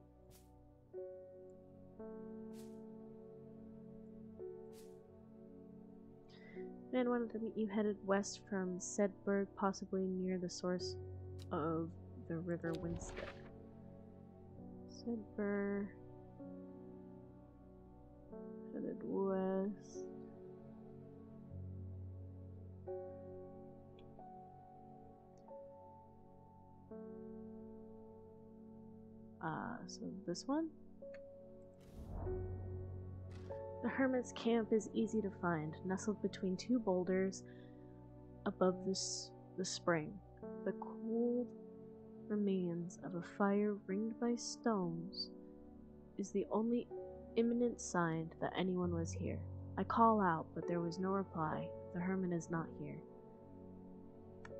Man wanted to meet you headed west from Sedbergh, possibly near the source of the River Winster. Sedbergh. Headed west. Uh, so this one? The hermit's camp is easy to find, nestled between two boulders above this the spring. The cold remains of a fire ringed by stones is the only imminent sign that anyone was here. I call out, but there was no reply. The hermit is not here.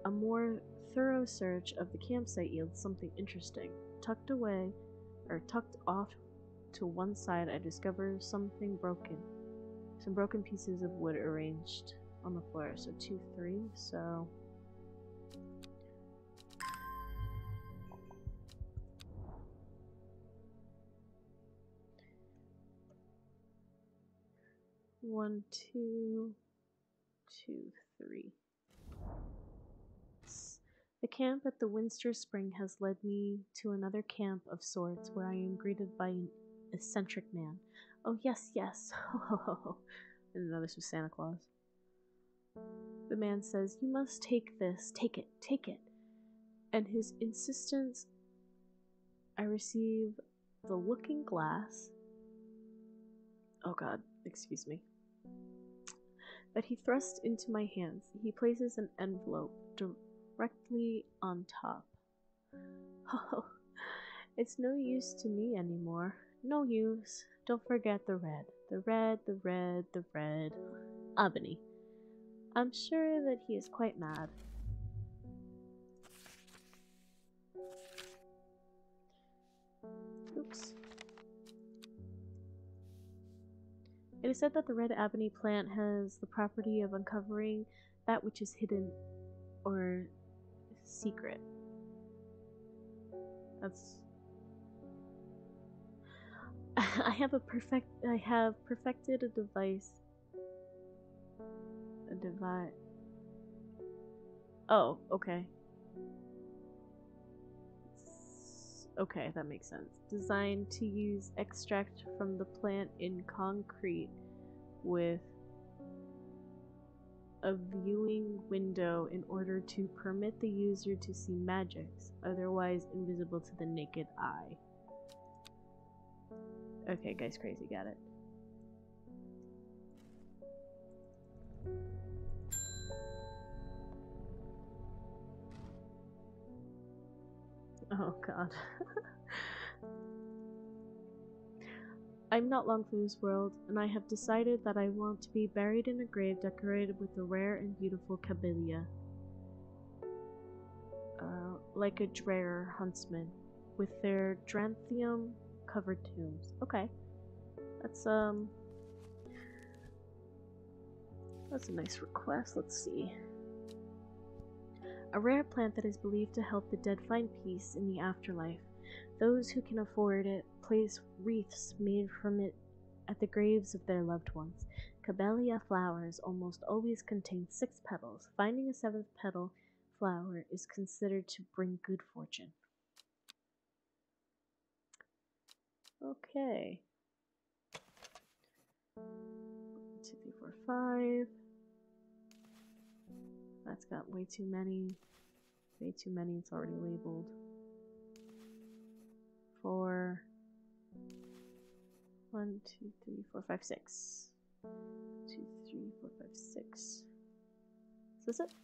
A more thorough search of the campsite yields something interesting. Tucked away, or tucked off to one side, I discover something broken. Some broken pieces of wood arranged on the floor. So two, three, so... One, two, two, three. The camp at the Winster Spring has led me to another camp of sorts where I am greeted by an eccentric man. Oh, yes, yes. Know this was Santa Claus. The man says, You must take this. Take it. Take it. And his insistence, I receive the looking glass. Oh, God. Excuse me. that he thrusts into my hands. He places an envelope directly on top. Oh, it's no use to me anymore. No use. Don't forget the red. The red, the red, the red. Ebony. I'm sure that he is quite mad. Oops. It is said that the red ebony plant has the property of uncovering that which is hidden or secret. That's I have a perfect I have perfected a device a device Oh, okay. Okay, that makes sense. Designed to use extract from the plant in concrete with a viewing window in order to permit the user to see magics, otherwise invisible to the naked eye. Okay, guys, crazy, got it. Oh god. I'm not long for this world, and I have decided that I want to be buried in a grave decorated with the rare and beautiful Cabilia. Uh, like a Dreher huntsman, with their Dranthium covered tombs. Okay. That's, um... That's a nice request. Let's see. A rare plant that is believed to help the dead find peace in the afterlife. Those who can afford it place wreaths made from it at the graves of their loved ones. Cabilia flowers almost always contain six petals. Finding a seventh petal flower is considered to bring good fortune. Okay. Two, three, four, five. That's got way too many. Way too many, it's already labeled. Four. One, two, three, four, five, six. Two, three, four, five, six. Is this it?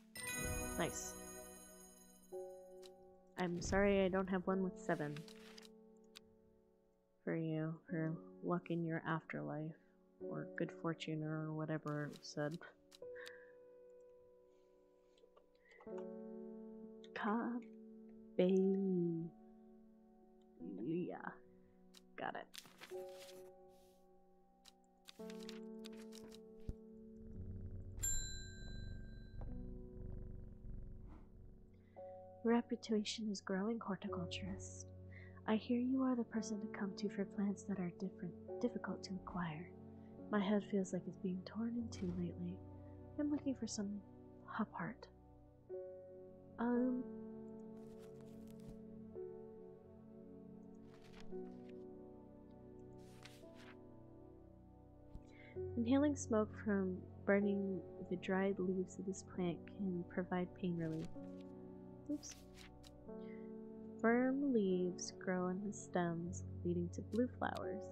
Nice. I'm sorry I don't have one with seven. For you, for luck in your afterlife. Or good fortune, or whatever it said. Cabelia. Got it. Your reputation is growing, horticulturist. I hear you are the person to come to for plants that are different, difficult to acquire. My head feels like it's being torn in two lately. I'm looking for some hop art. Um. Inhaling smoke from burning the dried leaves of this plant can provide pain relief. Oops. Firm leaves grow on the stems, leading to blue flowers.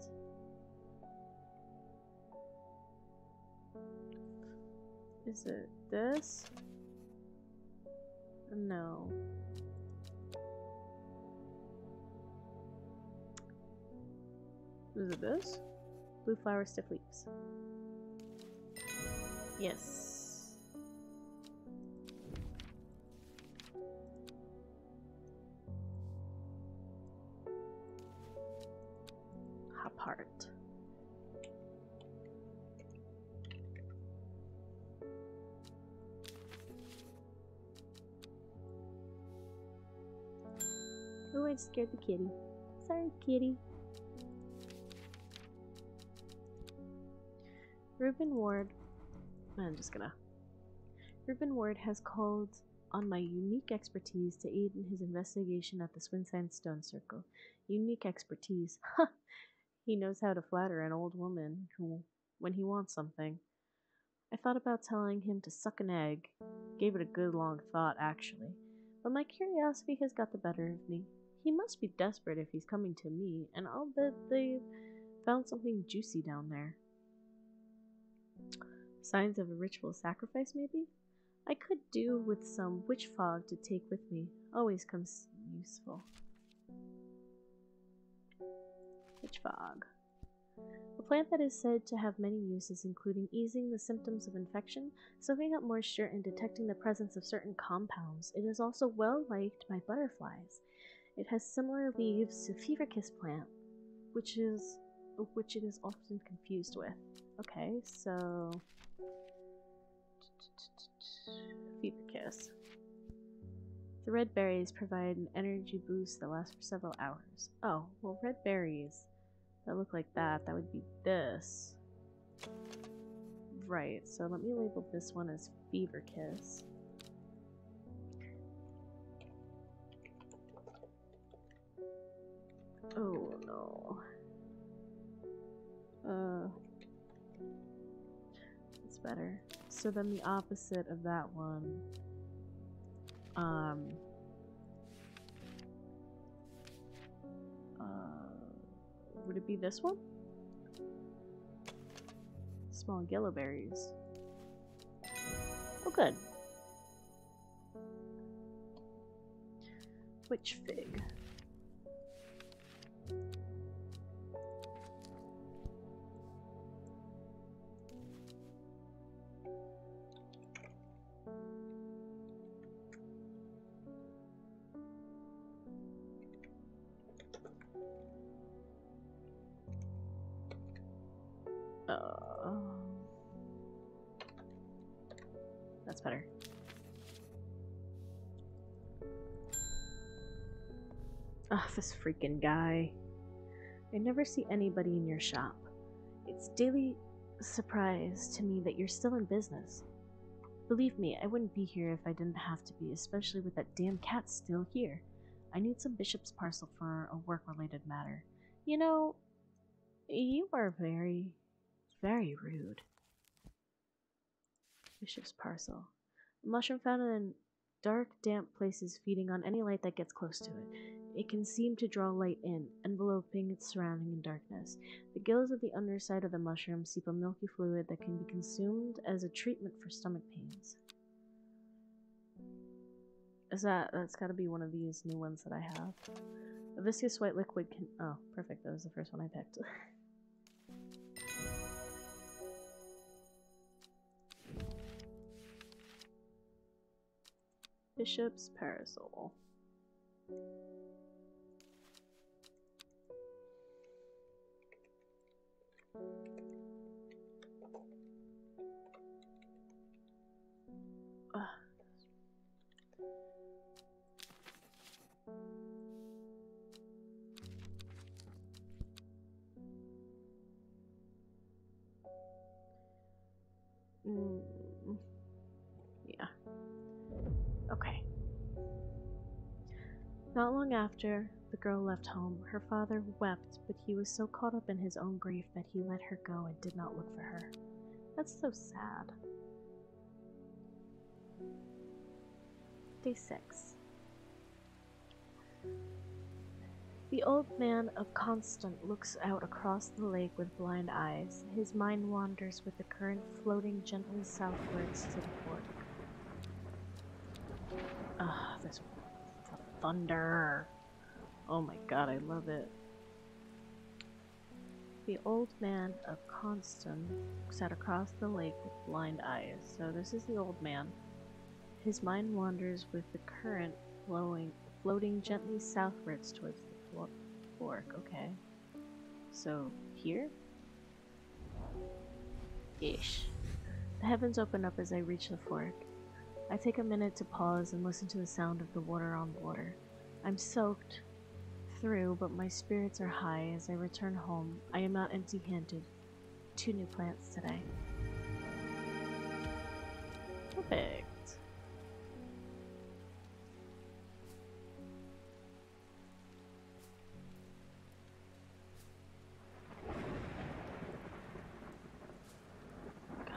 Is it this? No. Is it this? Blue flower stiff leaves. Yes. Scared the kitty. Sorry, kitty. Reuben Ward. I'm just gonna. Reuben Ward has called on my unique expertise to aid in his investigation at the Swinside Stone Circle. Unique expertise. He knows how to flatter an old woman who, when he wants something. I thought about telling him to suck an egg. Gave it a good long thought, actually. But my curiosity has got the better of me. He must be desperate if he's coming to me, and I'll bet they found something juicy down there. Signs of a ritual sacrifice, maybe? I could do with some witch fog to take with me. Always comes useful. Witch fog. A plant that is said to have many uses, including easing the symptoms of infection, soaking up moisture, and detecting the presence of certain compounds. It is also well liked by butterflies. It has similar leaves to fever kiss plant, which is which it is often confused with. Okay, so fever kiss. The red berries provide an energy boost that lasts for several hours. Oh, well, red berries that look like that, that would be this. Right, so let me label this one as Fever Kiss. Oh no. Uh, it's better. So then the opposite of that one. Um. Uh, would it be this one? Small yellow berries. Oh, good. Which fig. Uh, that's better. Ah, this freaking guy. I never see anybody in your shop. It's daily surprise to me that you're still in business. Believe me, I wouldn't be here if I didn't have to be, especially with that damn cat still here. I need some bishop's parasol for a work-related matter. You know, you are very, very rude. Bishop's parasol. A mushroom found in dark, damp places feeding on any light that gets close to it. It can seem to draw light in, enveloping its surrounding in darkness. The gills of the underside of the mushroom seep a milky fluid that can be consumed as a treatment for stomach pains. Is that that's got to be one of these new ones that I have? A viscous white liquid can. Oh, perfect. That was the first one I picked. Bishop's Parasol. Mm. Not long after the girl left home, her father wept, but he was so caught up in his own grief that he let her go and did not look for her. That's so sad. Day 6. The old man of Coniston looks out across the lake with blind eyes. His mind wanders with the current floating gently southwards to the port. Ah, this thunder. Oh my god, I love it. The old man of Coniston sat across the lake with blind eyes. So this is the old man. His mind wanders with the current flowing, floating gently southwards towards the fork. Okay. So here? Ish. The heavens open up as I reach the fork. I take a minute to pause and listen to the sound of the water on water. I'm soaked through, but my spirits are high as I return home. I am not empty handed. Two new plants today. Perfect. God.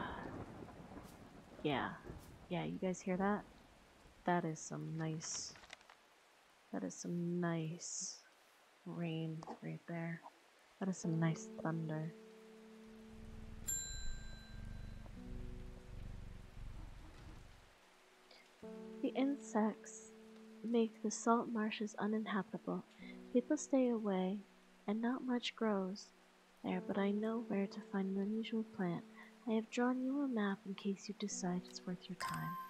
Yeah. Yeah, you guys hear that? That is some nice, that is some nice rain right there. That is some nice thunder. The insects make the salt marshes uninhabitable. People stay away, and not much grows there, but I know where to find an unusual plant I have drawn you a map in case you decide it's worth your time.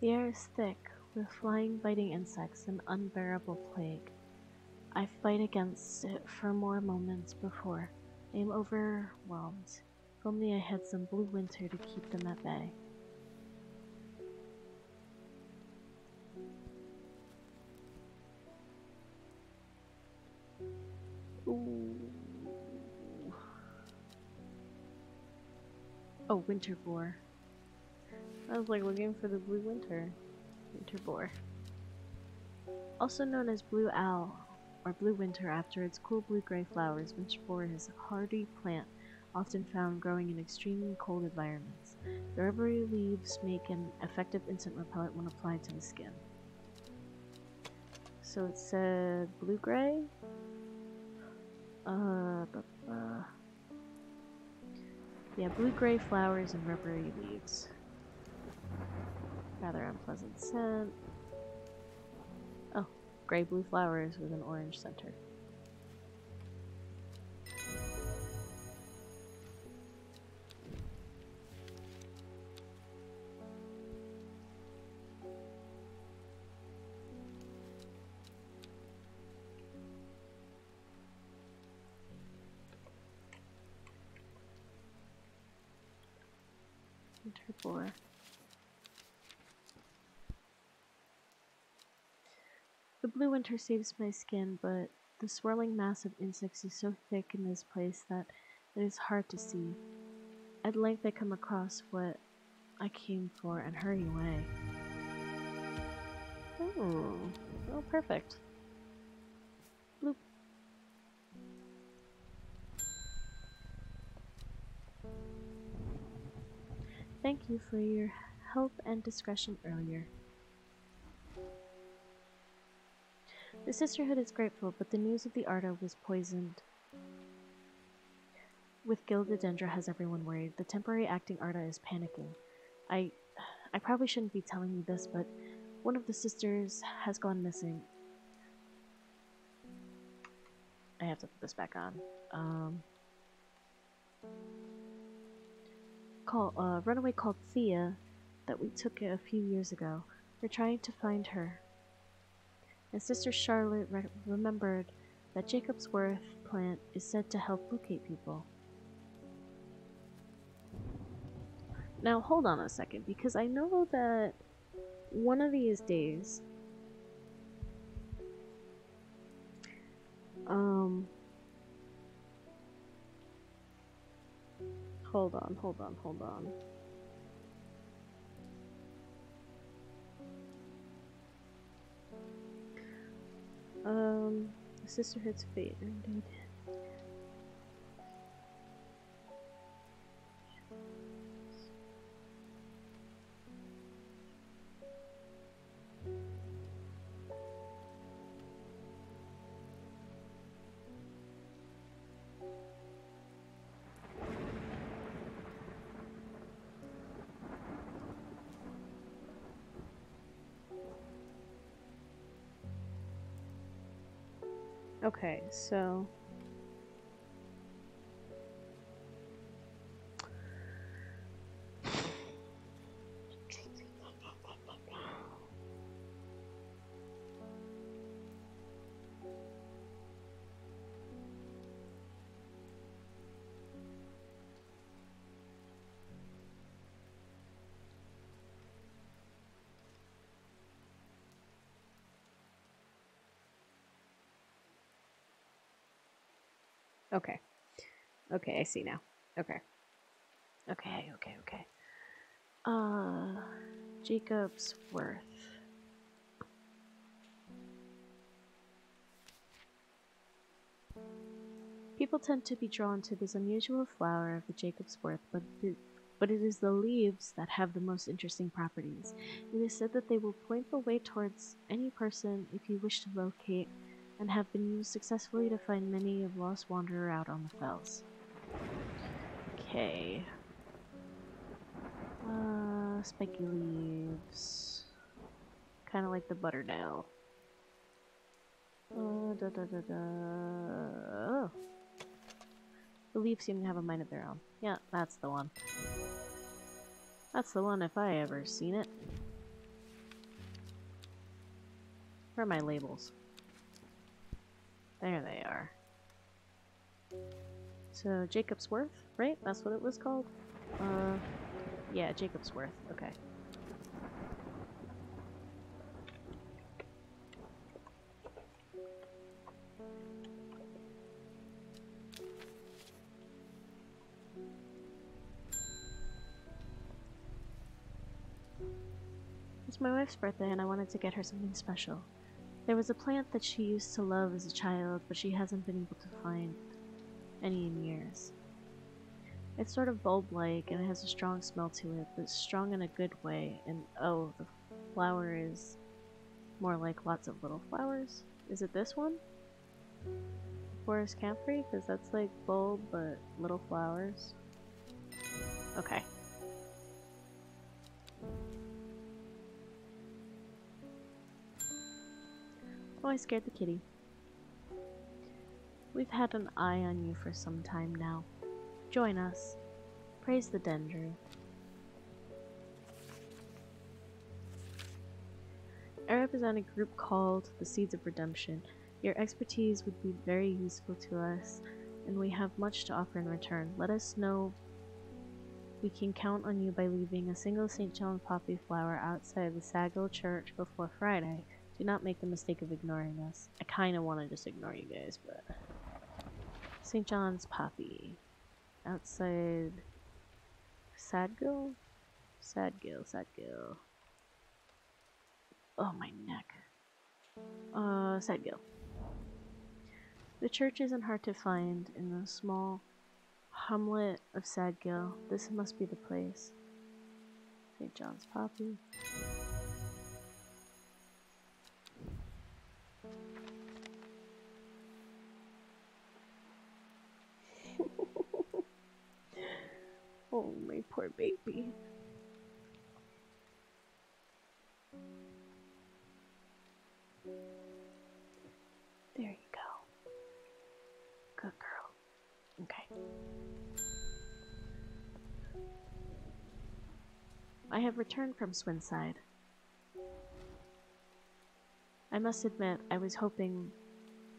The air is thick with flying, biting insects, an unbearable plague. I fight against it for more moments before I am overwhelmed. If only I had some blue winter to keep them at bay. Ooh. Oh, winter boar. I was like looking for the blue winter. Winter boar. Also known as blue owl or blue winter after its cool blue-gray flowers, winter boar is a hardy plant often found growing in extremely cold environments. The rubbery leaves make an effective insect repellent when applied to the skin. So it said blue-gray? Uh, bu- yeah, blue-gray flowers and rubbery leaves. Rather unpleasant scent. Oh, gray blue flowers with an orange center. Winter boar. The blue winter saves my skin, but the swirling mass of insects is so thick in this place that it is hard to see. At length I come across what I came for and hurry away. Oh, oh perfect. Bloop. Thank you for your help and discretion earlier. The Sisterhood is grateful, but the news of the Arda was poisoned. With Gildedendra has everyone worried. The temporary acting Arda is panicking. I I probably shouldn't be telling you this, but one of the sisters has gone missing. I have to put this back on. Um call uh runaway called Thea that we took a few years ago. We're trying to find her and Sister Charlotte re remembered that Jacob's Worth plant is said to help locate people. Now, hold on a second, because I know that one of these days, um, hold on, hold on, hold on. Um, Sisterhood's fate indeed. Okay, so Okay. Okay, I see now. Okay. Okay, okay, okay. Uh, Jacob's Worth. People tend to be drawn to this unusual flower of the Jacob's Worth, but the, but it is the leaves that have the most interesting properties. It is said that they will point the way towards any person if you wish to locate, and have been used successfully to find many of lost wanderer out on the fells. Okay. Uh, spiky leaves. Kind of like the butterdale. Uh, da da da da. Oh. The leaves seem to have a mind of their own. Yeah, that's the one. That's the one if I ever seen it. Where are my labels? There they are. So, Jacob's Worth, right? That's what it was called? Uh, yeah, Jacob's Worth. Okay. It's my wife's birthday and I wanted to get her something special. There was a plant that she used to love as a child, but she hasn't been able to find any in years. It's sort of bulb-like and it has a strong smell to it, but strong in a good way. And oh, the flower is more like lots of little flowers. Is it this one? Forest Camphor? Because that's like bulb, but little flowers. Okay. I scared the kitty. We've had an eye on you for some time now. Join us. Praise the Dendro. Arab is on a group called the Seeds of Redemption. Your expertise would be very useful to us, and we have much to offer in return. Let us know we can count on you by leaving a single St. John poppy flower outside the Sadgill Church before Friday. Do not make the mistake of ignoring us. I kind of want to just ignore you guys, but... St. John's Poppy. Outside... Sadgill? Sadgill, Sadgill. Oh, my neck. Uh, Sadgill. The church isn't hard to find in the small hamlet of Sadgill. This must be the place. St. John's Poppy. Oh, my poor baby. There you go. Good girl. Okay. I have returned from Swinside. I must admit, I was hoping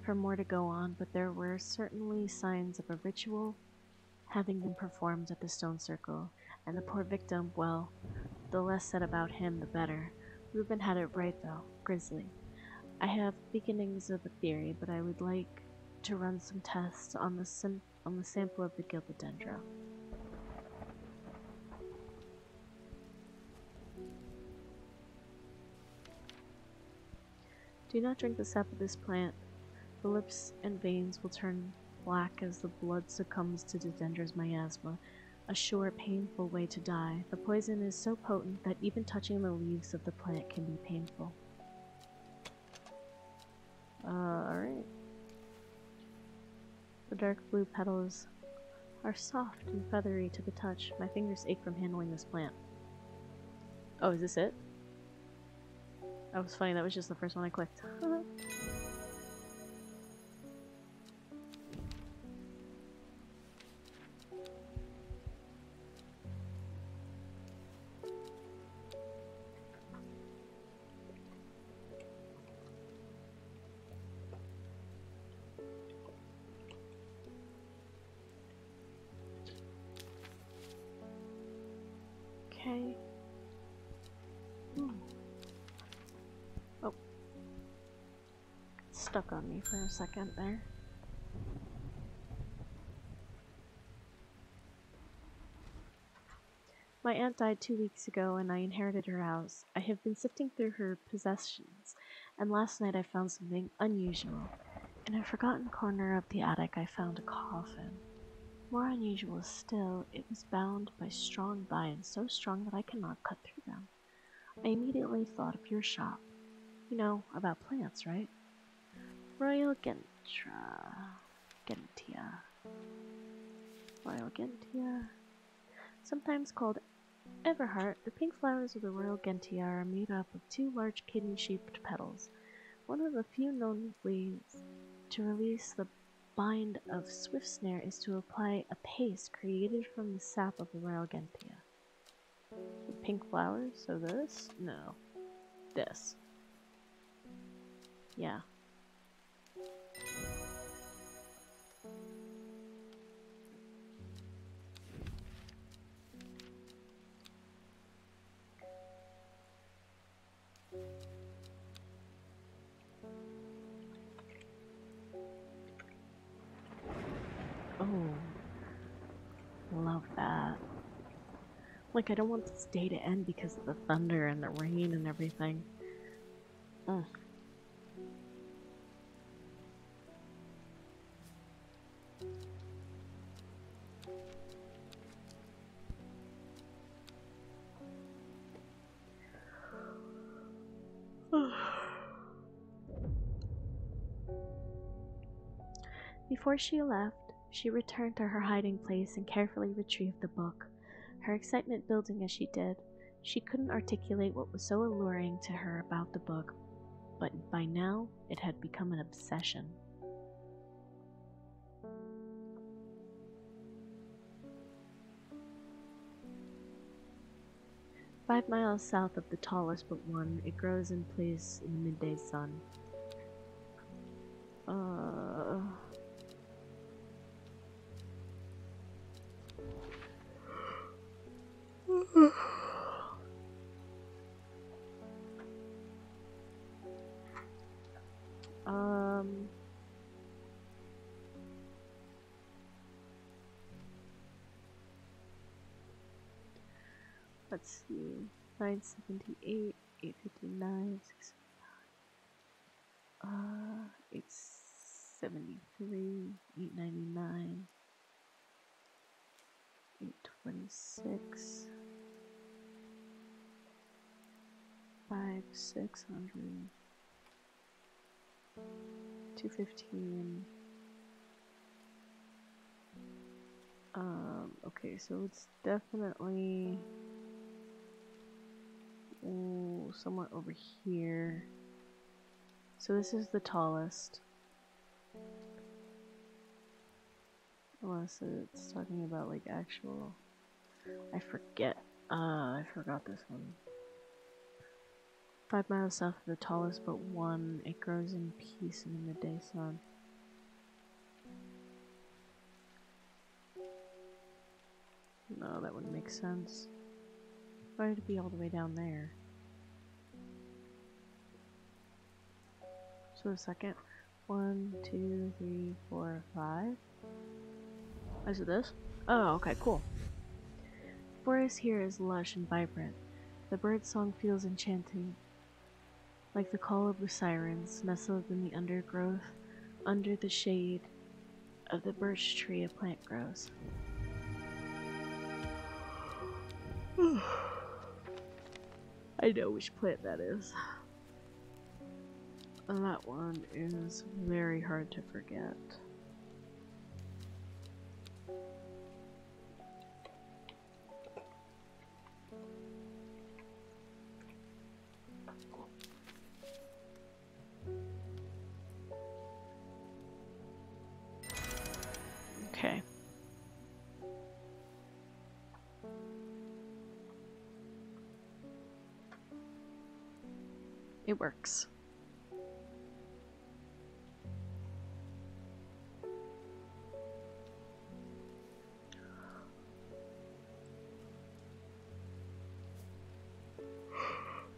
for more to go on, but there were certainly signs of a ritual having been performed at the stone circle, and the poor victim, well, the less said about him, the better. Reuben had it right, though. Grizzly. I have beginnings of a theory, but I would like to run some tests on the sim on the sample of the gilded dendro. Do not drink the sap of this plant. The lips and veins will turn black as the blood succumbs to the miasma, a sure, painful way to die. The poison is so potent that even touching the leaves of the plant can be painful. Uh, alright. The dark blue petals are soft and feathery to the touch. My fingers ache from handling this plant. Oh, is this it? That was funny, that was just the first one I clicked. Stuck on me for a second there. My aunt died two weeks ago and I inherited her house. I have been sifting through her possessions, and last night I found something unusual. In a forgotten corner of the attic, I found a coffin. More unusual still, it was bound by strong vines, so strong that I cannot cut through them. I immediately thought of your shop. You know about plants, right? Royal Gentra. Gentia. Royal Gentia. Sometimes called Everheart, the pink flowers of the Royal Gentia are made up of two large kidney shaped petals. One of the few known ways to release the bind of Swift Snare is to apply a paste created from the sap of the Royal Gentia. The pink flowers, so this? No. This. Yeah. Like, I don't want this day to end because of the thunder and the rain and everything. Mm. Before she left, she returned to her hiding place and carefully retrieved the book, her excitement building as she did. She couldn't articulate what was so alluring to her about the book, but by now it had become an obsession. Five miles south of the tallest but one, it grows in place in the midday sun. Uh. Um. Let's see. 978, 859, 6, uh, 873, 899, 826, 5, 600, 215. Um, okay, so it's definitely ooh, somewhere over here. So this is the tallest. Unless it's talking about like actual I forget. Uh I forgot this one. Five miles south of the tallest but one, it grows in peace in the midday sun. No, that wouldn't make sense. Why did it be all the way down there? So a second. One, two, three, four, five. Oh, is it this? Oh, okay, cool. The forest here is lush and vibrant. The bird song feels enchanting, like the call of the sirens nestled in the undergrowth under the shade of the birch tree a plant grows. I know which plant that is. And that one is very hard to forget. It works.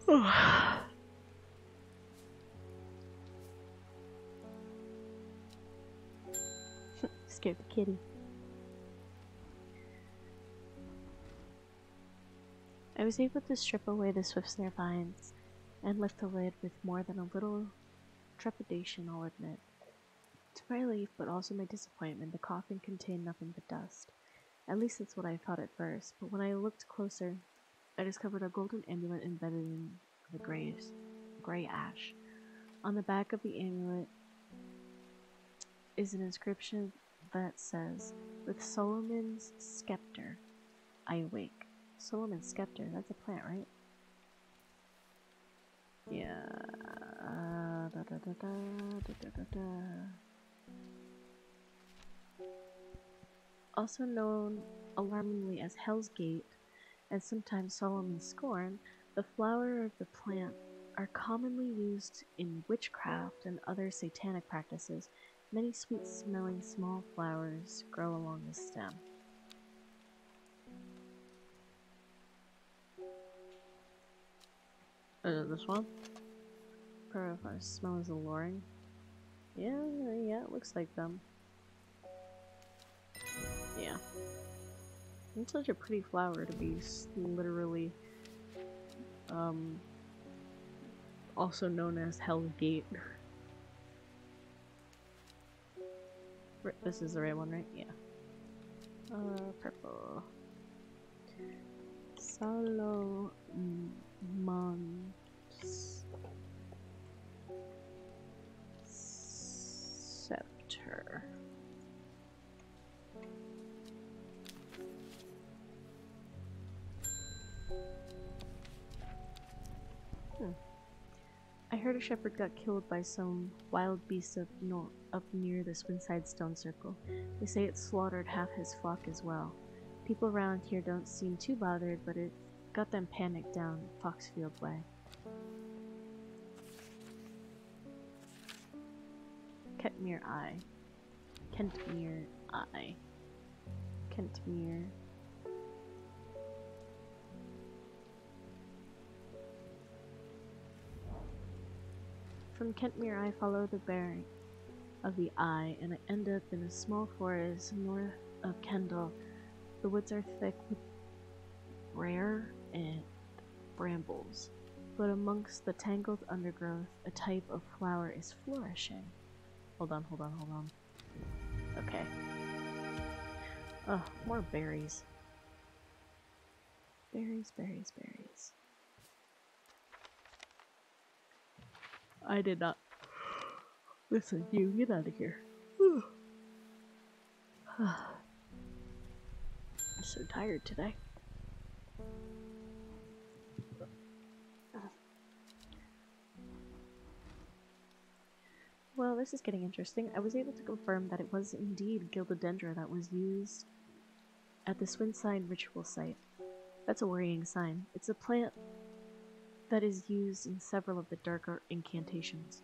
Scared the kitty. I was able to strip away the swift snare vines and lift the lid with more than a little trepidation, I'll admit. To my relief, but also my disappointment, the coffin contained nothing but dust. At least that's what I thought at first, but when I looked closer, I discovered a golden amulet embedded in the graves, gray ash. On the back of the amulet is an inscription that says, With Solomon's scepter, I awake. Solomon's scepter, that's a plant, right? Yeah. Da, da, da, da, da, da, da. Also known alarmingly as Hell's Gate and sometimes Solomon's Scorn, the flower of the plant are commonly used in witchcraft and other satanic practices. Many sweet smelling small flowers grow along the stem. Uh, this one? Profile smell is alluring. Yeah, yeah, it looks like them. Yeah. It's such a pretty flower to be literally, um, also known as Hell's Gate. this is the right one, right? Yeah. Uh, purple. Solo Mons Scepter. Hmm. I heard a shepherd got killed by some wild beast up, up near the Swinside Stone Circle. They say it slaughtered half his flock as well. People around here don't seem too bothered, but it got them panicked down Foxfield Way. Kentmere Eye. Kentmere Eye. Kentmere From Kentmere, I follow the bearing of the eye, and I end up in a small forest north of Kendal. The woods are thick with rare and brambles, but amongst the tangled undergrowth, a type of flower is flourishing. Hold on, hold on, hold on. Okay. Oh, more berries. Berries, berries, berries. I did not. Listen, you get out of here. I'm so tired today. Well, this is getting interesting. I was able to confirm that it was indeed Gildodendra that was used at the Swinside ritual site. That's a worrying sign. It's a plant that is used in several of the darker incantations.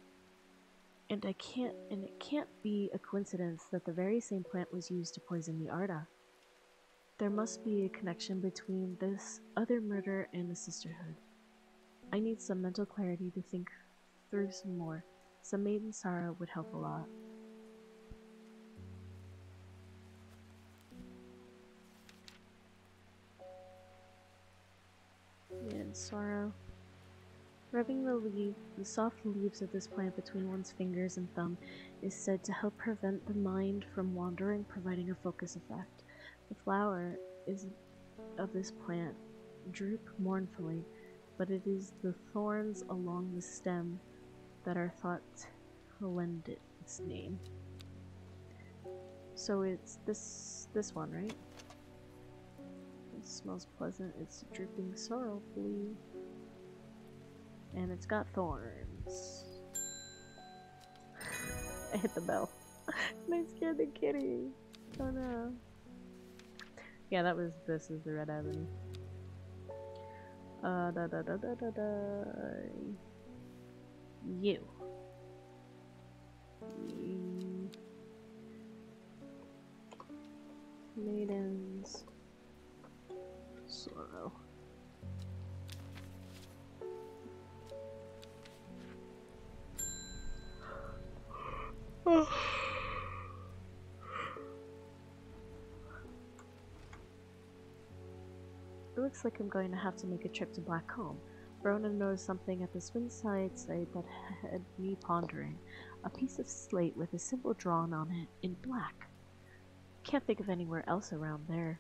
And I can't and it can't be a coincidence that the very same plant was used to poison the Arda. There must be a connection between this other murder and the Sisterhood. I need some mental clarity to think through some more. Some maiden sorrow would help a lot. And sorrow. Rubbing the leaf, the soft leaves of this plant between one's fingers and thumb is said to help prevent the mind from wandering, providing a focus effect. The flower is of this plant droop mournfully, but it is the thorns along the stem that are thought to lend it its name. So it's this this one, right? It smells pleasant. It's dripping sorrowfully. And it's got thorns. I hit the bell. and I scared the kitty. Oh no. Yeah, that was this is the red avenue. Uh da da da da da da you. you. Maidens sorrow. it looks like I'm going to have to make a trip to Black Combe. Verona knows something at the Swinside site that had me pondering. A piece of slate with a symbol drawn on it in black. Can't think of anywhere else around there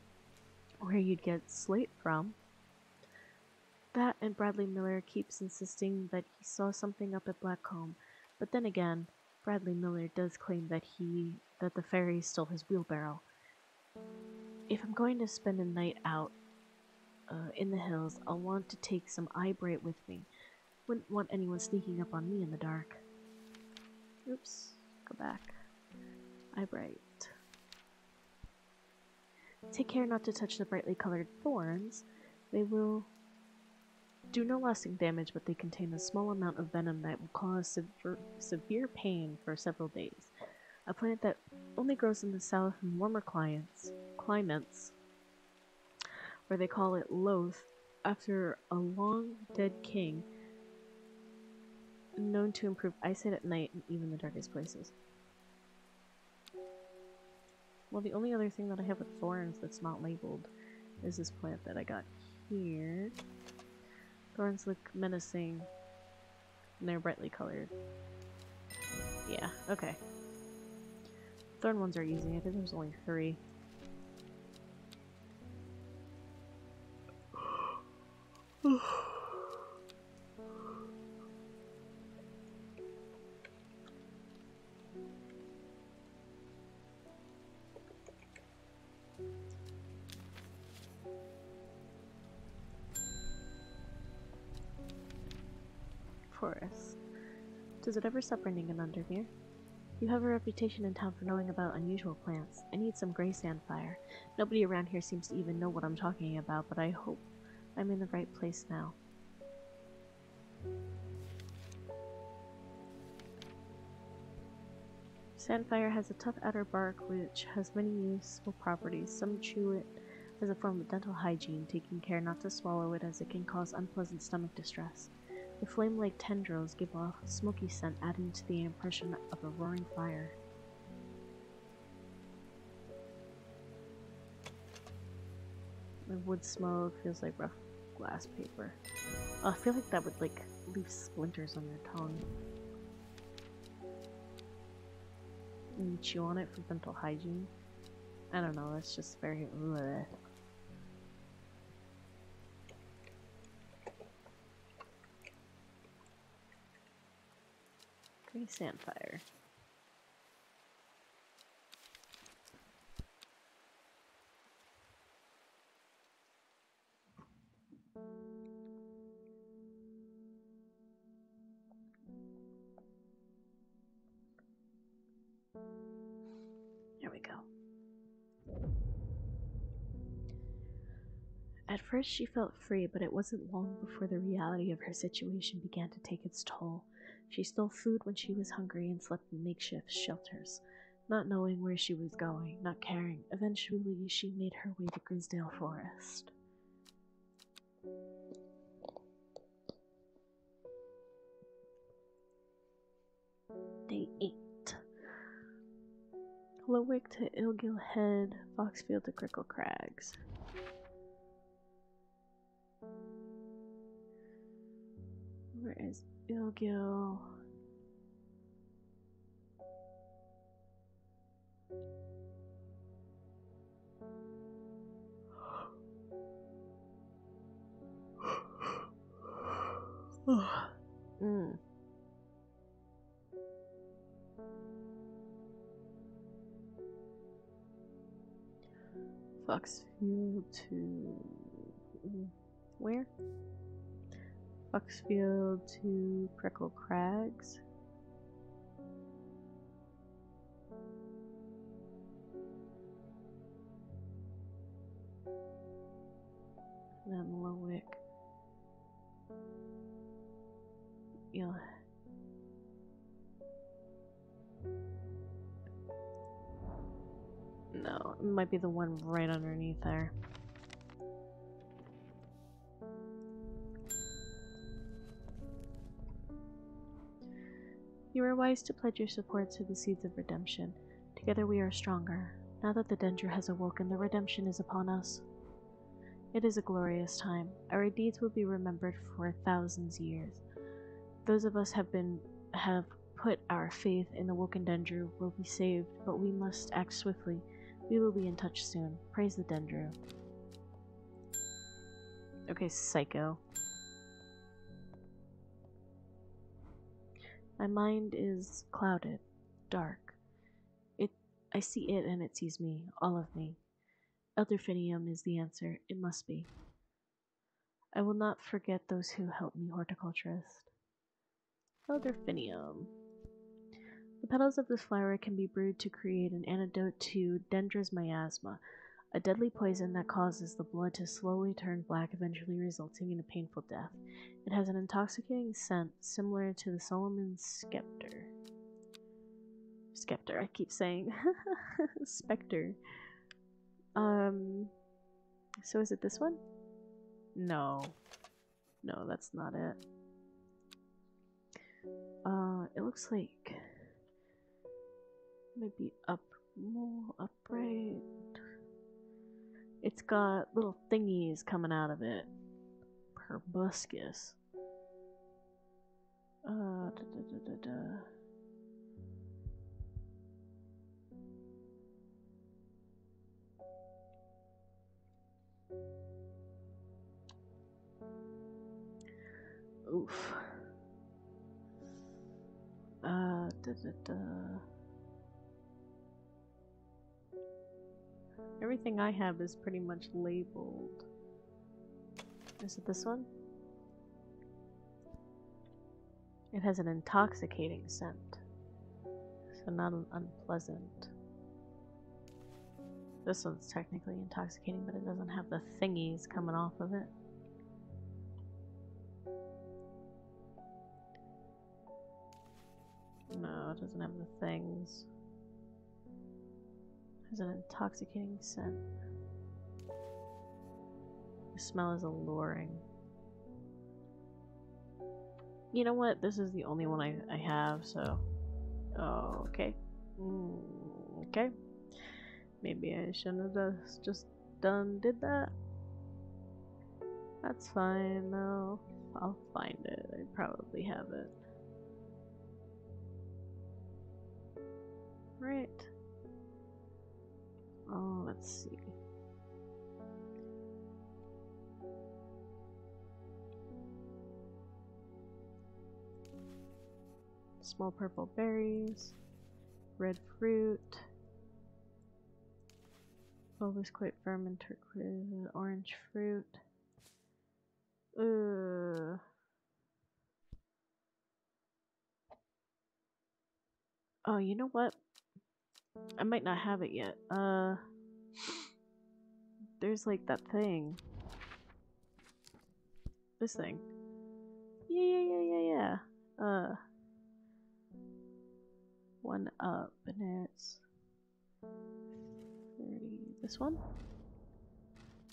where you'd get slate from. That and Bradley Miller keeps insisting that he saw something up at Black Combe, but then again, Bradley Miller does claim that he that the fairy stole his wheelbarrow. If I'm going to spend a night out uh, in the hills, I'll want to take some Eyebright with me. Wouldn't want anyone sneaking up on me in the dark. Oops, go back. Eyebright. Take care not to touch the brightly colored thorns. They will do no lasting damage, but they contain a small amount of venom that will cause severe, pain for several days. A plant that only grows in the south and warmer climates, climates where they call it Loth, after a long dead king, known to improve eyesight at night in even the darkest places. Well, the only other thing that I have with thorns that's not labeled is this plant that I got here. Thorns look menacing, and they're brightly colored. Yeah, okay. Thorn ones are easy. I think there's only three. Forest. Does it ever stop raining in Undermere? You have a reputation in town for knowing about unusual plants. I need some gray sandfire. Nobody around here seems to even know what I'm talking about, but I hope I'm in the right place now. Sandfire has a tough outer bark which has many useful properties. Some chew it as a form of dental hygiene, taking care not to swallow it as it can cause unpleasant stomach distress. The flame-like tendrils give off a smoky scent, adding to the impression of a roaring fire. The wood smoke feels like rough glass paper. Oh, I feel like that would like leave splinters on your tongue. You chew on it for dental hygiene. I don't know, that's just very bleh. Sandfire. There first, she felt free, but it wasn't long before the reality of her situation began to take its toll. She stole food when she was hungry and slept in makeshift shelters, not knowing where she was going, not caring. Eventually, she made her way to Grisdale Forest. Day 8. Lowick to Illgill Head, Foxfield to Crinkle Crags. Where is Illgill? mm. Foxfield to where? Foxfield to Prickle Crags. Then Lowick. Yeah. No, it might be the one right underneath there. You are wise to pledge your support to the seeds of redemption. Together we are stronger. Now that the Dendra has awoken, the redemption is upon us. It is a glorious time. Our deeds will be remembered for thousands of years. Those of us have been have put our faith in the Woken Dendro will be saved, but we must act swiftly. We will be in touch soon. Praise the Dendro. Okay, psycho. My mind is clouded, dark. It I see it and it sees me, all of me. Elderfinium is the answer. It must be. I will not forget those who helped me, horticulturist. Elderfinium. The petals of this flower can be brewed to create an antidote to Dendros miasma, a deadly poison that causes the blood to slowly turn black, eventually resulting in a painful death. It has an intoxicating scent similar to the Solomon scepter. Scepter, I keep saying. Spectre. Um, so is it this one? No. No, that's not it. Uh, it looks like maybe up more upright. It's got little thingies coming out of it. Proboscis. Uh, da, da, da, Oof. Uh, da, da, da. Everything I have is pretty much labeled. Is it this one? It has an intoxicating scent, so not unpleasant. This one's technically intoxicating, but it doesn't have the thingies coming off of it. No, it doesn't have the things. It has an intoxicating scent. The smell is alluring. You know what? This is the only one I, I have, so... Oh, okay. Mm, okay. Maybe I shouldn't have just done did that. That's fine, though. I'll find it. I probably have it. Right. Oh, let's see. Small purple berries, red fruit, bulbous quite firm and turquoise, orange fruit. Uh. Oh, you know what? I might not have it yet. Uh, there's like that thing. This thing. Yeah, yeah, yeah, yeah, yeah. Uh, one up, and it's 30. This one?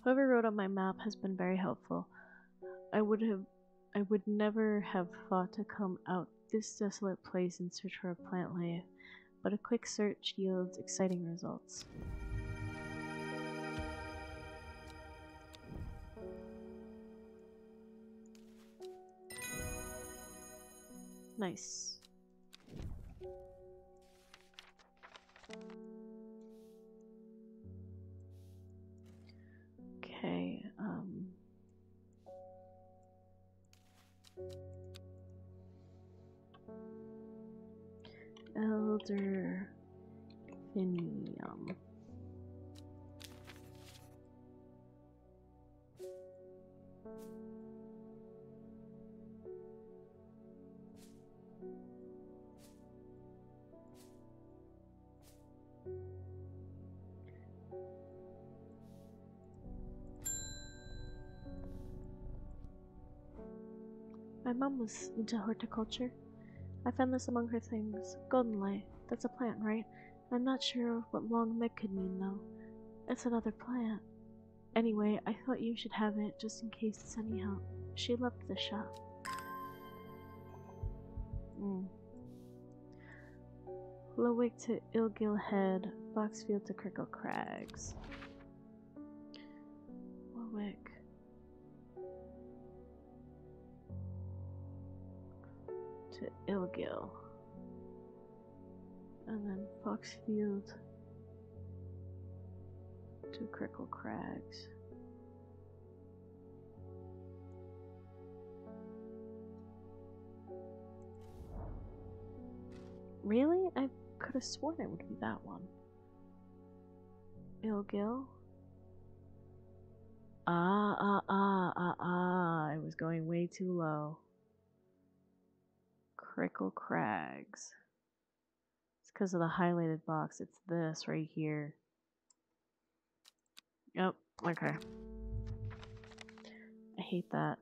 Whoever wrote on my map has been very helpful. I would have, I would never have thought to come out this desolate place in search for a plant life but a quick search yields exciting results. Nice. Elder Finium. My mom was into horticulture. I found this among her things. Golden light. That's a plant, right? I'm not sure what long neck could mean, though. It's another plant. Anyway, I thought you should have it just in case it's any help. She loved the shop. Mm. Lowick to Illgill Head, Foxfield to Crinkle Crags. Lowick. To Illgill. And then Foxfield to Crinkle Crags. Really? I could have sworn it would be that one. Illgill? Ah, ah, ah, ah, ah. I was going way too low. Crinkle Crags. Because of the highlighted box. It's this right here. Yep, okay. I hate that.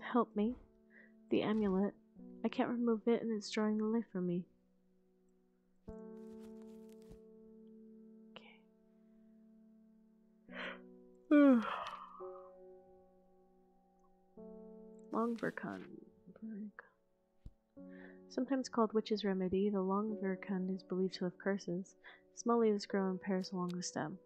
Help me. The amulet. I can't remove it and it's drawing the life from me. Sometimes called Witch's Remedy, the Longverkund is believed to have curses. Small leaves grow in pairs along the stem.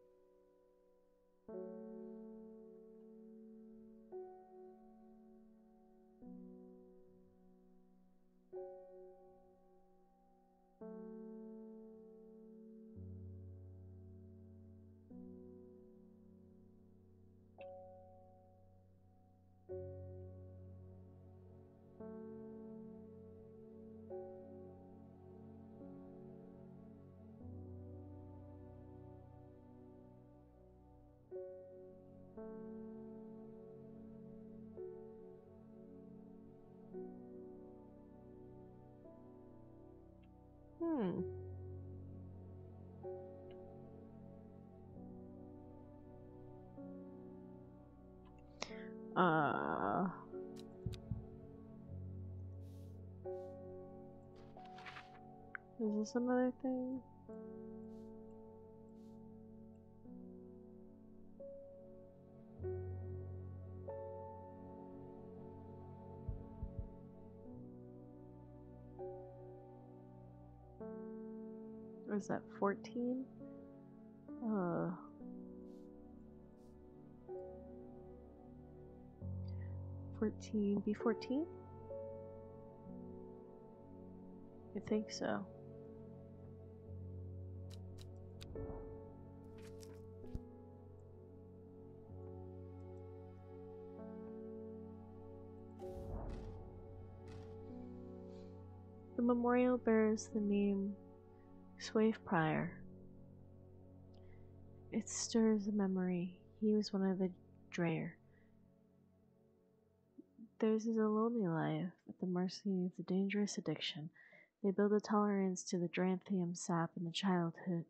Uh. Is this another thing? Or is that 14? Uh. Fourteen, B fourteen? I think so. The memorial bears the name Swave Prior. It stirs a memory. He was one of the Dreyer. Theirs is a lonely life, at the mercy of the dangerous addiction. They build a tolerance to the Dranthium sap in the childhood,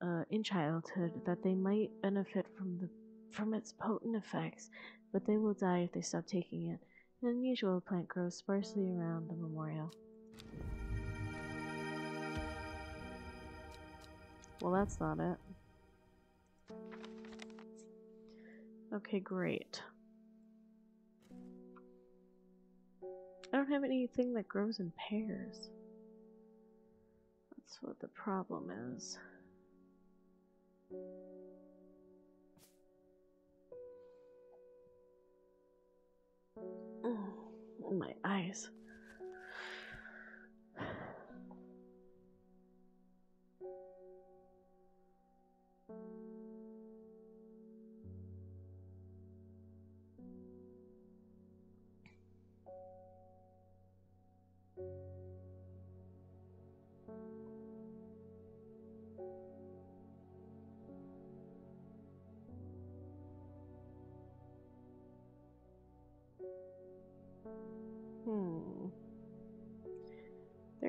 uh, in childhood, that they might benefit from the from its potent effects, but they will die if they stop taking it. An unusual plant grows sparsely around the memorial. Well, that's not it. Okay, great. I don't have anything that grows in pairs. That's what the problem is. Mm, my eyes.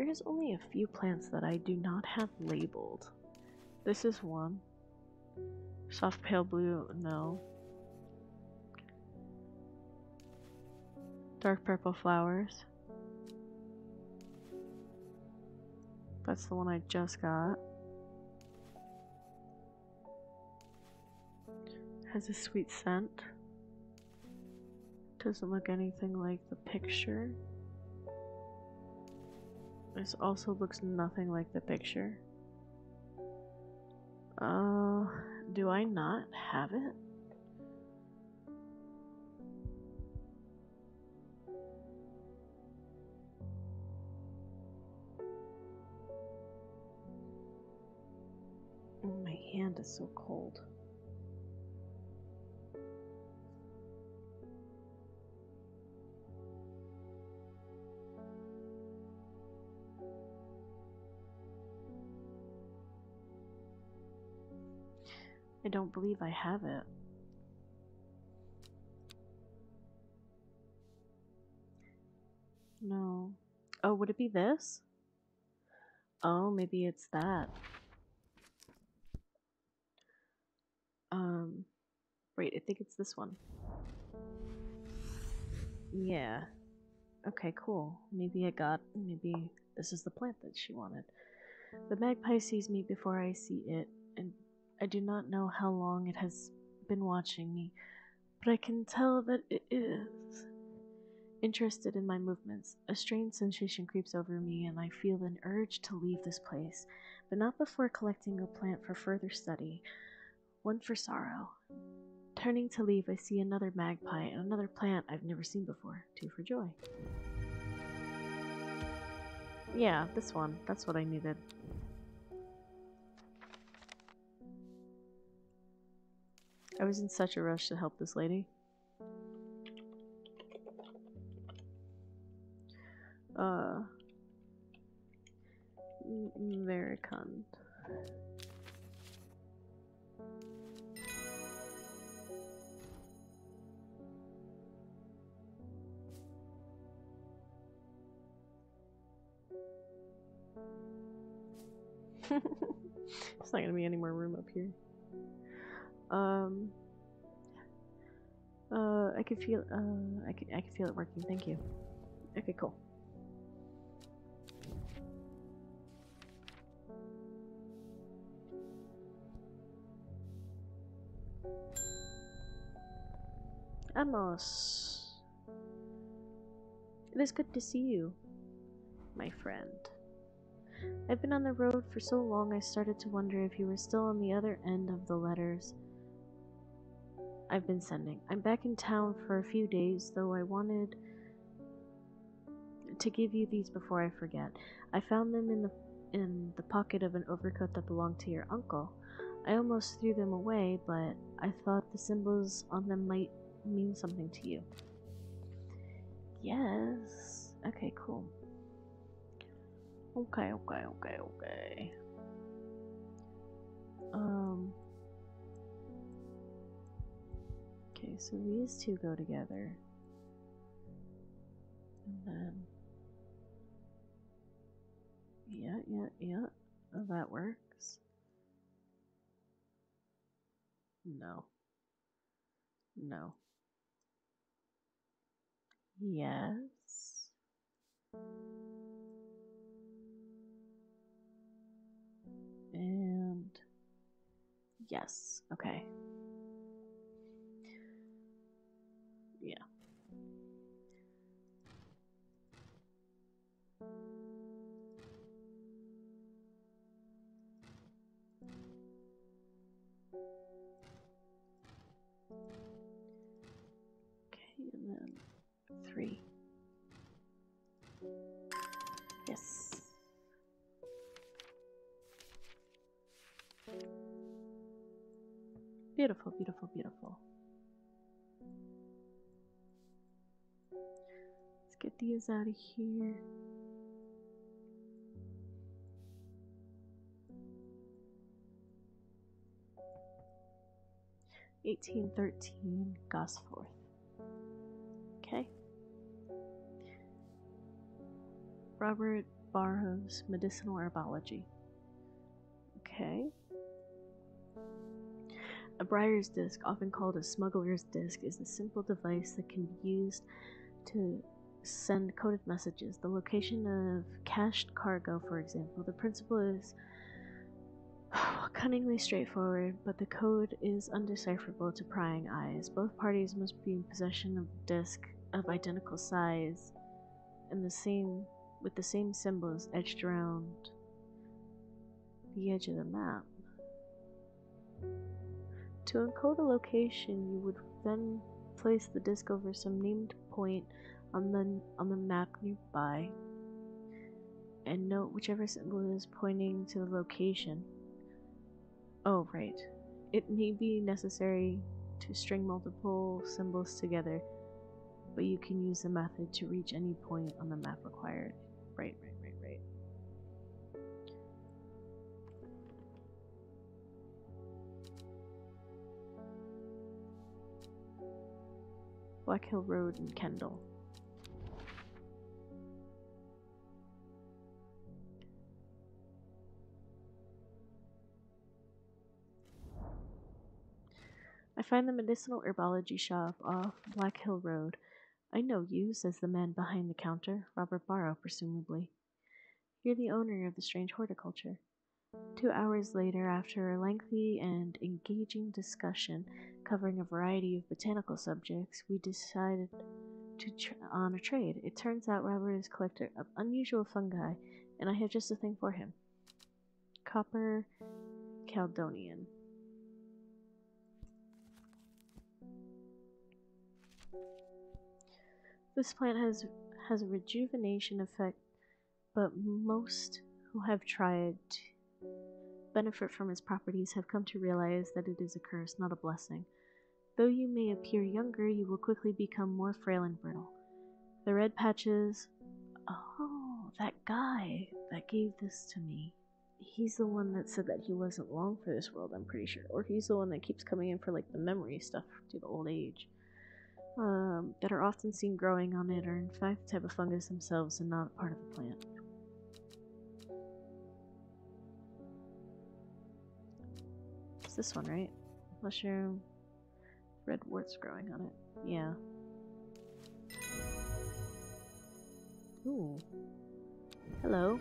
Is only a few plants that I do not have labeled. This is one. Soft pale blue, no. Dark purple flowers. That's the one I just got. Has a sweet scent. Doesn't look anything like the picture. This also looks nothing like the picture. Uh, do I not have it? My hand is so cold. I don't believe I have it. No. Oh, would it be this? Oh, maybe it's that. Um, wait, I think it's this one. Yeah. Okay, cool. Maybe I got, maybe this is the plant that she wanted. The magpie sees me before I see it, and I do not know how long it has been watching me, but I can tell that it is interested in my movements. A strange sensation creeps over me, and I feel an urge to leave this place, but not before collecting a plant for further study. One for sorrow. Turning to leave, I see another magpie and another plant I've never seen before. Two for joy. Yeah, this one. That's what I needed. I was in such a rush to help this lady. Uh, American. There's not gonna be any more room up here. Um. Uh, I can feel. Uh, I can. I can feel it working. Thank you. Okay, cool. Amos. It is good to see you, my friend. I've been on the road for so long I started to wonder if you were still on the other end of the letters I've been sending. I'm back in town for a few days, though I wanted to give you these before I forget. I found them in the in the pocket of an overcoat that belonged to your uncle. I almost threw them away, but I thought the symbols on them might mean something to you. Yes. Okay, cool. Okay, okay, okay, okay. Um. Okay, so these two go together. And then. Yeah, yeah, yeah. Oh, that works. No. No. Yes. And yes, okay. Beautiful, beautiful, beautiful. Let's get these out of here. Eighteen thirteen Gosforth. Okay. Robert Barrow's Medicinal Herbology. Okay. A Briar's disc, often called a smuggler's disc, is a simple device that can be used to send coded messages. The location of cached cargo, for example. The principle is cunningly straightforward, but the code is undecipherable to prying eyes. Both parties must be in possession of a disc of identical size and the same with the same symbols etched around the edge of the map. To encode a location, you would then place the disc over some named point on the on the map nearby and note whichever symbol is pointing to the location. Oh, right. it may be necessary to string multiple symbols together, but you can use the method to reach any point on the map required. Right, right, Black Hill Road in Kendal. I find the medicinal herbology shop off Black Hill Road. I know you, says the man behind the counter, Robert Barrow, presumably. You're the owner of the strange horticulture. Two hours later, after a lengthy and engaging discussion covering a variety of botanical subjects, we decided to tr- on a trade. It turns out Robert is a collector of unusual fungi, and I have just the thing for him. Copper Caldonian. This plant has has a rejuvenation effect, but most who have tried benefit from its properties have come to realize that it is a curse, not a blessing. Though you may appear younger, you will quickly become more frail and brittle. The red patches. Oh, that guy that gave this to me. He's the one that said that he wasn't long for this world, I'm pretty sure. Or he's the one that keeps coming in for like the memory stuff due to old age um, that are often seen growing on it are in fact type of fungus themselves and not a part of the plant. This one, right? Mushroom. Red warts growing on it. Yeah. Ooh. Hello.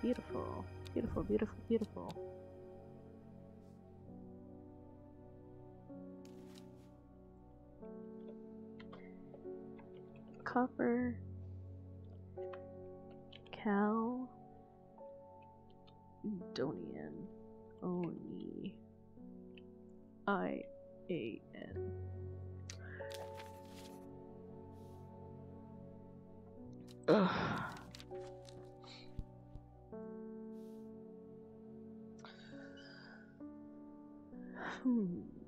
Beautiful. Beautiful, beautiful, beautiful. copper cow Donian I A N Ugh. Hmm.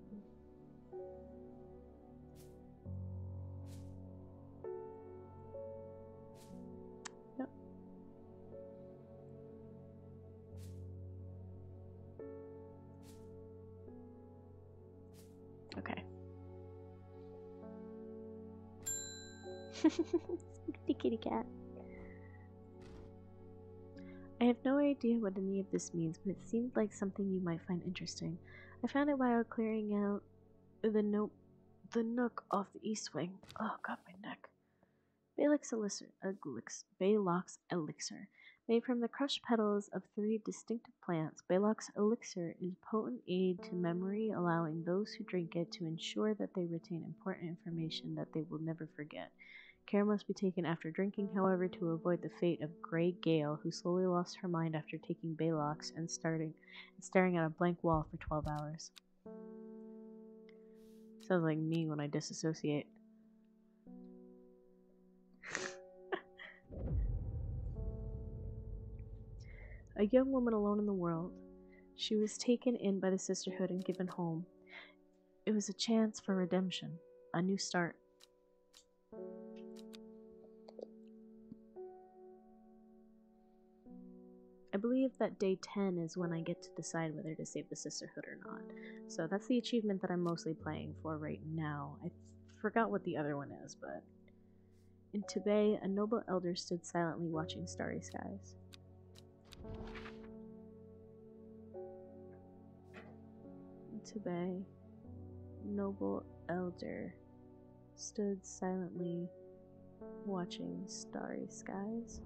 The kitty cat. I have no idea what any of this means, but it seemed like something you might find interesting. I found it while clearing out the note the nook off the east wing. Oh god, my neck. Balox elixir, Balox elixir. Made from the crushed petals of three distinctive plants, Balox elixir is a potent aid to memory, allowing those who drink it to ensure that they retain important information that they will never forget. Care must be taken after drinking, however, to avoid the fate of Grey Gale, who slowly lost her mind after taking Balox and starting and staring at a blank wall for 12 hours. Sounds like me when I disassociate. a young woman alone in the world. She was taken in by the sisterhood and given home. It was a chance for redemption, a new start. Believe that day 10 is when I get to decide whether to save the sisterhood or not. So that's the achievement that I'm mostly playing for right now. I forgot what the other one is, but. In Tibet, a noble elder stood silently watching starry skies. Tibet, noble elder, stood silently watching starry skies.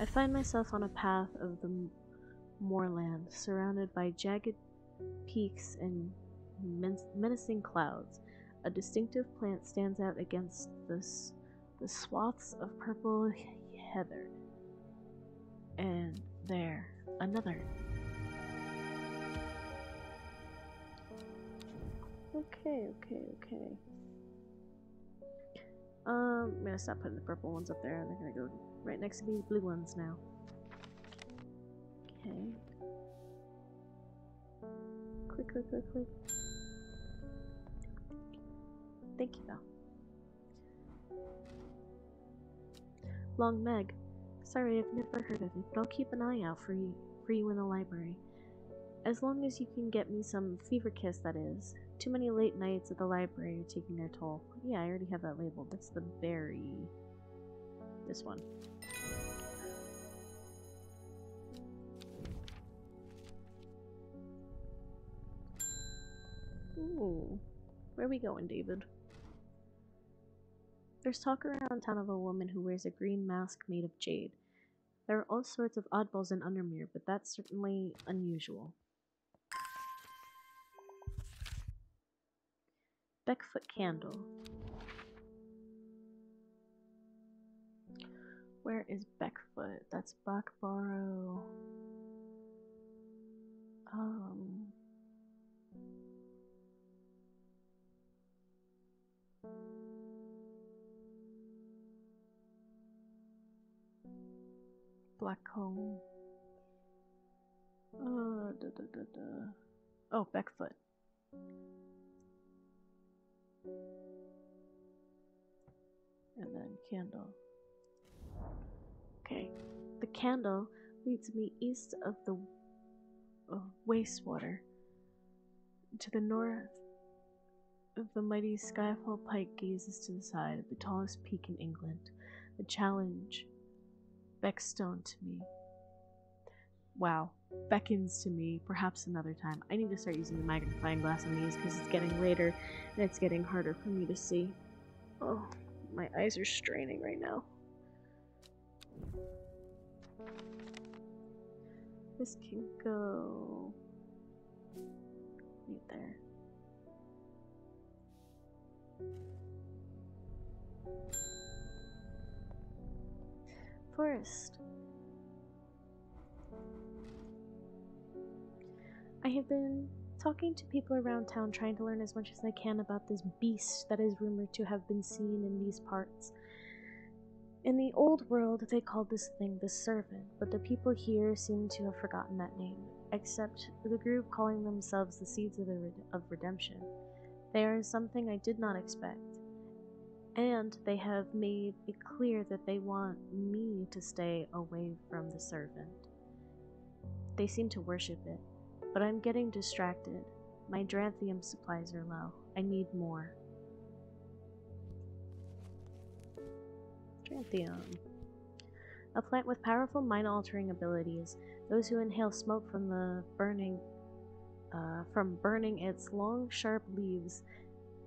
I find myself on a path of the moorland, surrounded by jagged peaks and men menacing clouds. A distinctive plant stands out against this, the swaths of purple heather. And there, another. Okay, okay, okay. Um, I'm gonna stop putting the purple ones up there, and they're gonna go right next to these blue ones now. Okay. click, click, click. click. Thank you, though. Long Meg. Sorry, I've never heard of you, but I'll keep an eye out for you, for you in the library. As long as you can get me some fever kiss, that is. Too many late nights at the library are taking their toll. Yeah, I already have that labeled. That's the berry. This one. Ooh. Where are we going, David? There's talk around town of a woman who wears a green mask made of jade. There are all sorts of oddballs in Undermere, but that's certainly unusual. Beckfoot Candle. Where is Beckfoot? That's Blackbarrow. Um. Black Combe. Uh, da, da, da, da. Oh, Beckfoot. And then candle. Okay. The candle leads me east of the uh, Wastwater. To the north of the mighty Scafell Pike gazes to the side, of the tallest peak in England. The challenge Beckstone to me. Wow. Beckons to me, perhaps another time. I need to start using the magnifying glass on these because it's getting later and it's getting harder for me to see. Oh, my eyes are straining right now. This can go right there. Forest. I have been talking to people around town trying to learn as much as I can about this beast that is rumored to have been seen in these parts. In the old world, they called this thing the Servant, but the people here seem to have forgotten that name, except the group calling themselves the Seeds of, the Red- of Redemption. They are something I did not expect, and they have made it clear that they want me to stay away from the Servant. They seem to worship it, but I'm getting distracted. My Dranthium supplies are low. I need more. Dranthium. A plant with powerful mind-altering abilities. Those who inhale smoke from the burning, uh, from burning its long, sharp leaves,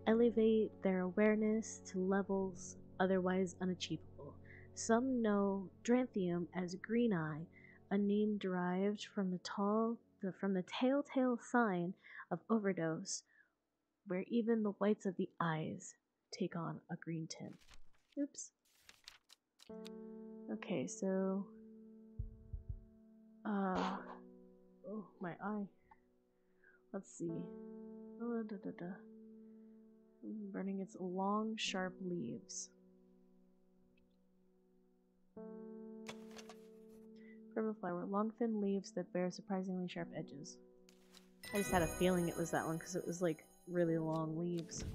elevate their awareness to levels otherwise unachievable. Some know Dranthium as Green Eye, a name derived from the tall, the, from the telltale sign of overdose, where even the whites of the eyes take on a green tint. Oops. Okay, so uh oh my eye. Let's see. Oh, da, da, da. Burning its long, sharp leaves. Purple flower, long thin leaves that bear surprisingly sharp edges. I just had a feeling it was that one because it was like really long leaves.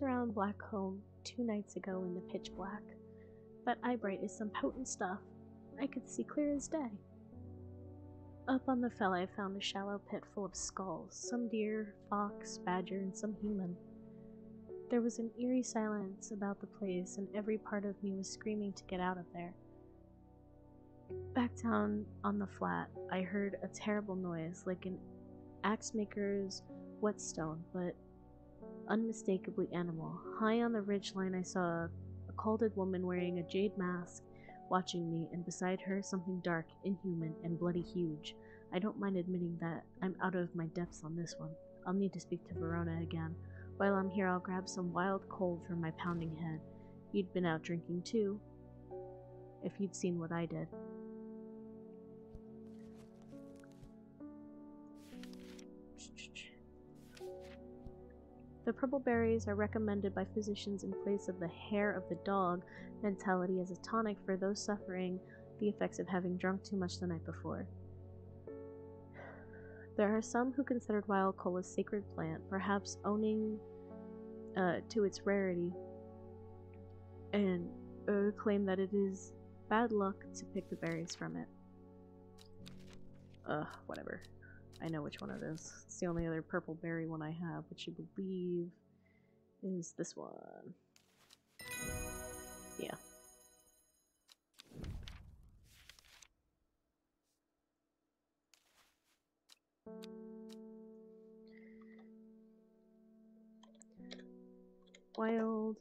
Crept around Black Combe two nights ago in the pitch black. That eyebright is some potent stuff. I could see clear as day. Up on the fell, I found a shallow pit full of skulls some deer, fox, badger, and some human. There was an eerie silence about the place, and every part of me was screaming to get out of there. Back down on the flat, I heard a terrible noise, like an axe maker's whetstone, but unmistakably animal. High on the ridge line, I saw a, calded woman wearing a jade mask watching me, and beside her, something dark, inhuman, and bloody huge. I don't mind admitting that I'm out of my depths on this one. I'll need to speak to Verona again. While I'm here, I'll grab some wild cold from my pounding head. You'd been out drinking too, if you'd seen what I did. The purple berries are recommended by physicians in place of the hair of the dog mentality as a tonic for those suffering the effects of having drunk too much the night before. There are some who considered wild coal a sacred plant, perhaps owning uh, to its rarity, and uh, claim that it is bad luck to pick the berries from it. Ugh, whatever. I know which one it is. It's the only other purple berry one I have, which I believe is this one. Yeah. While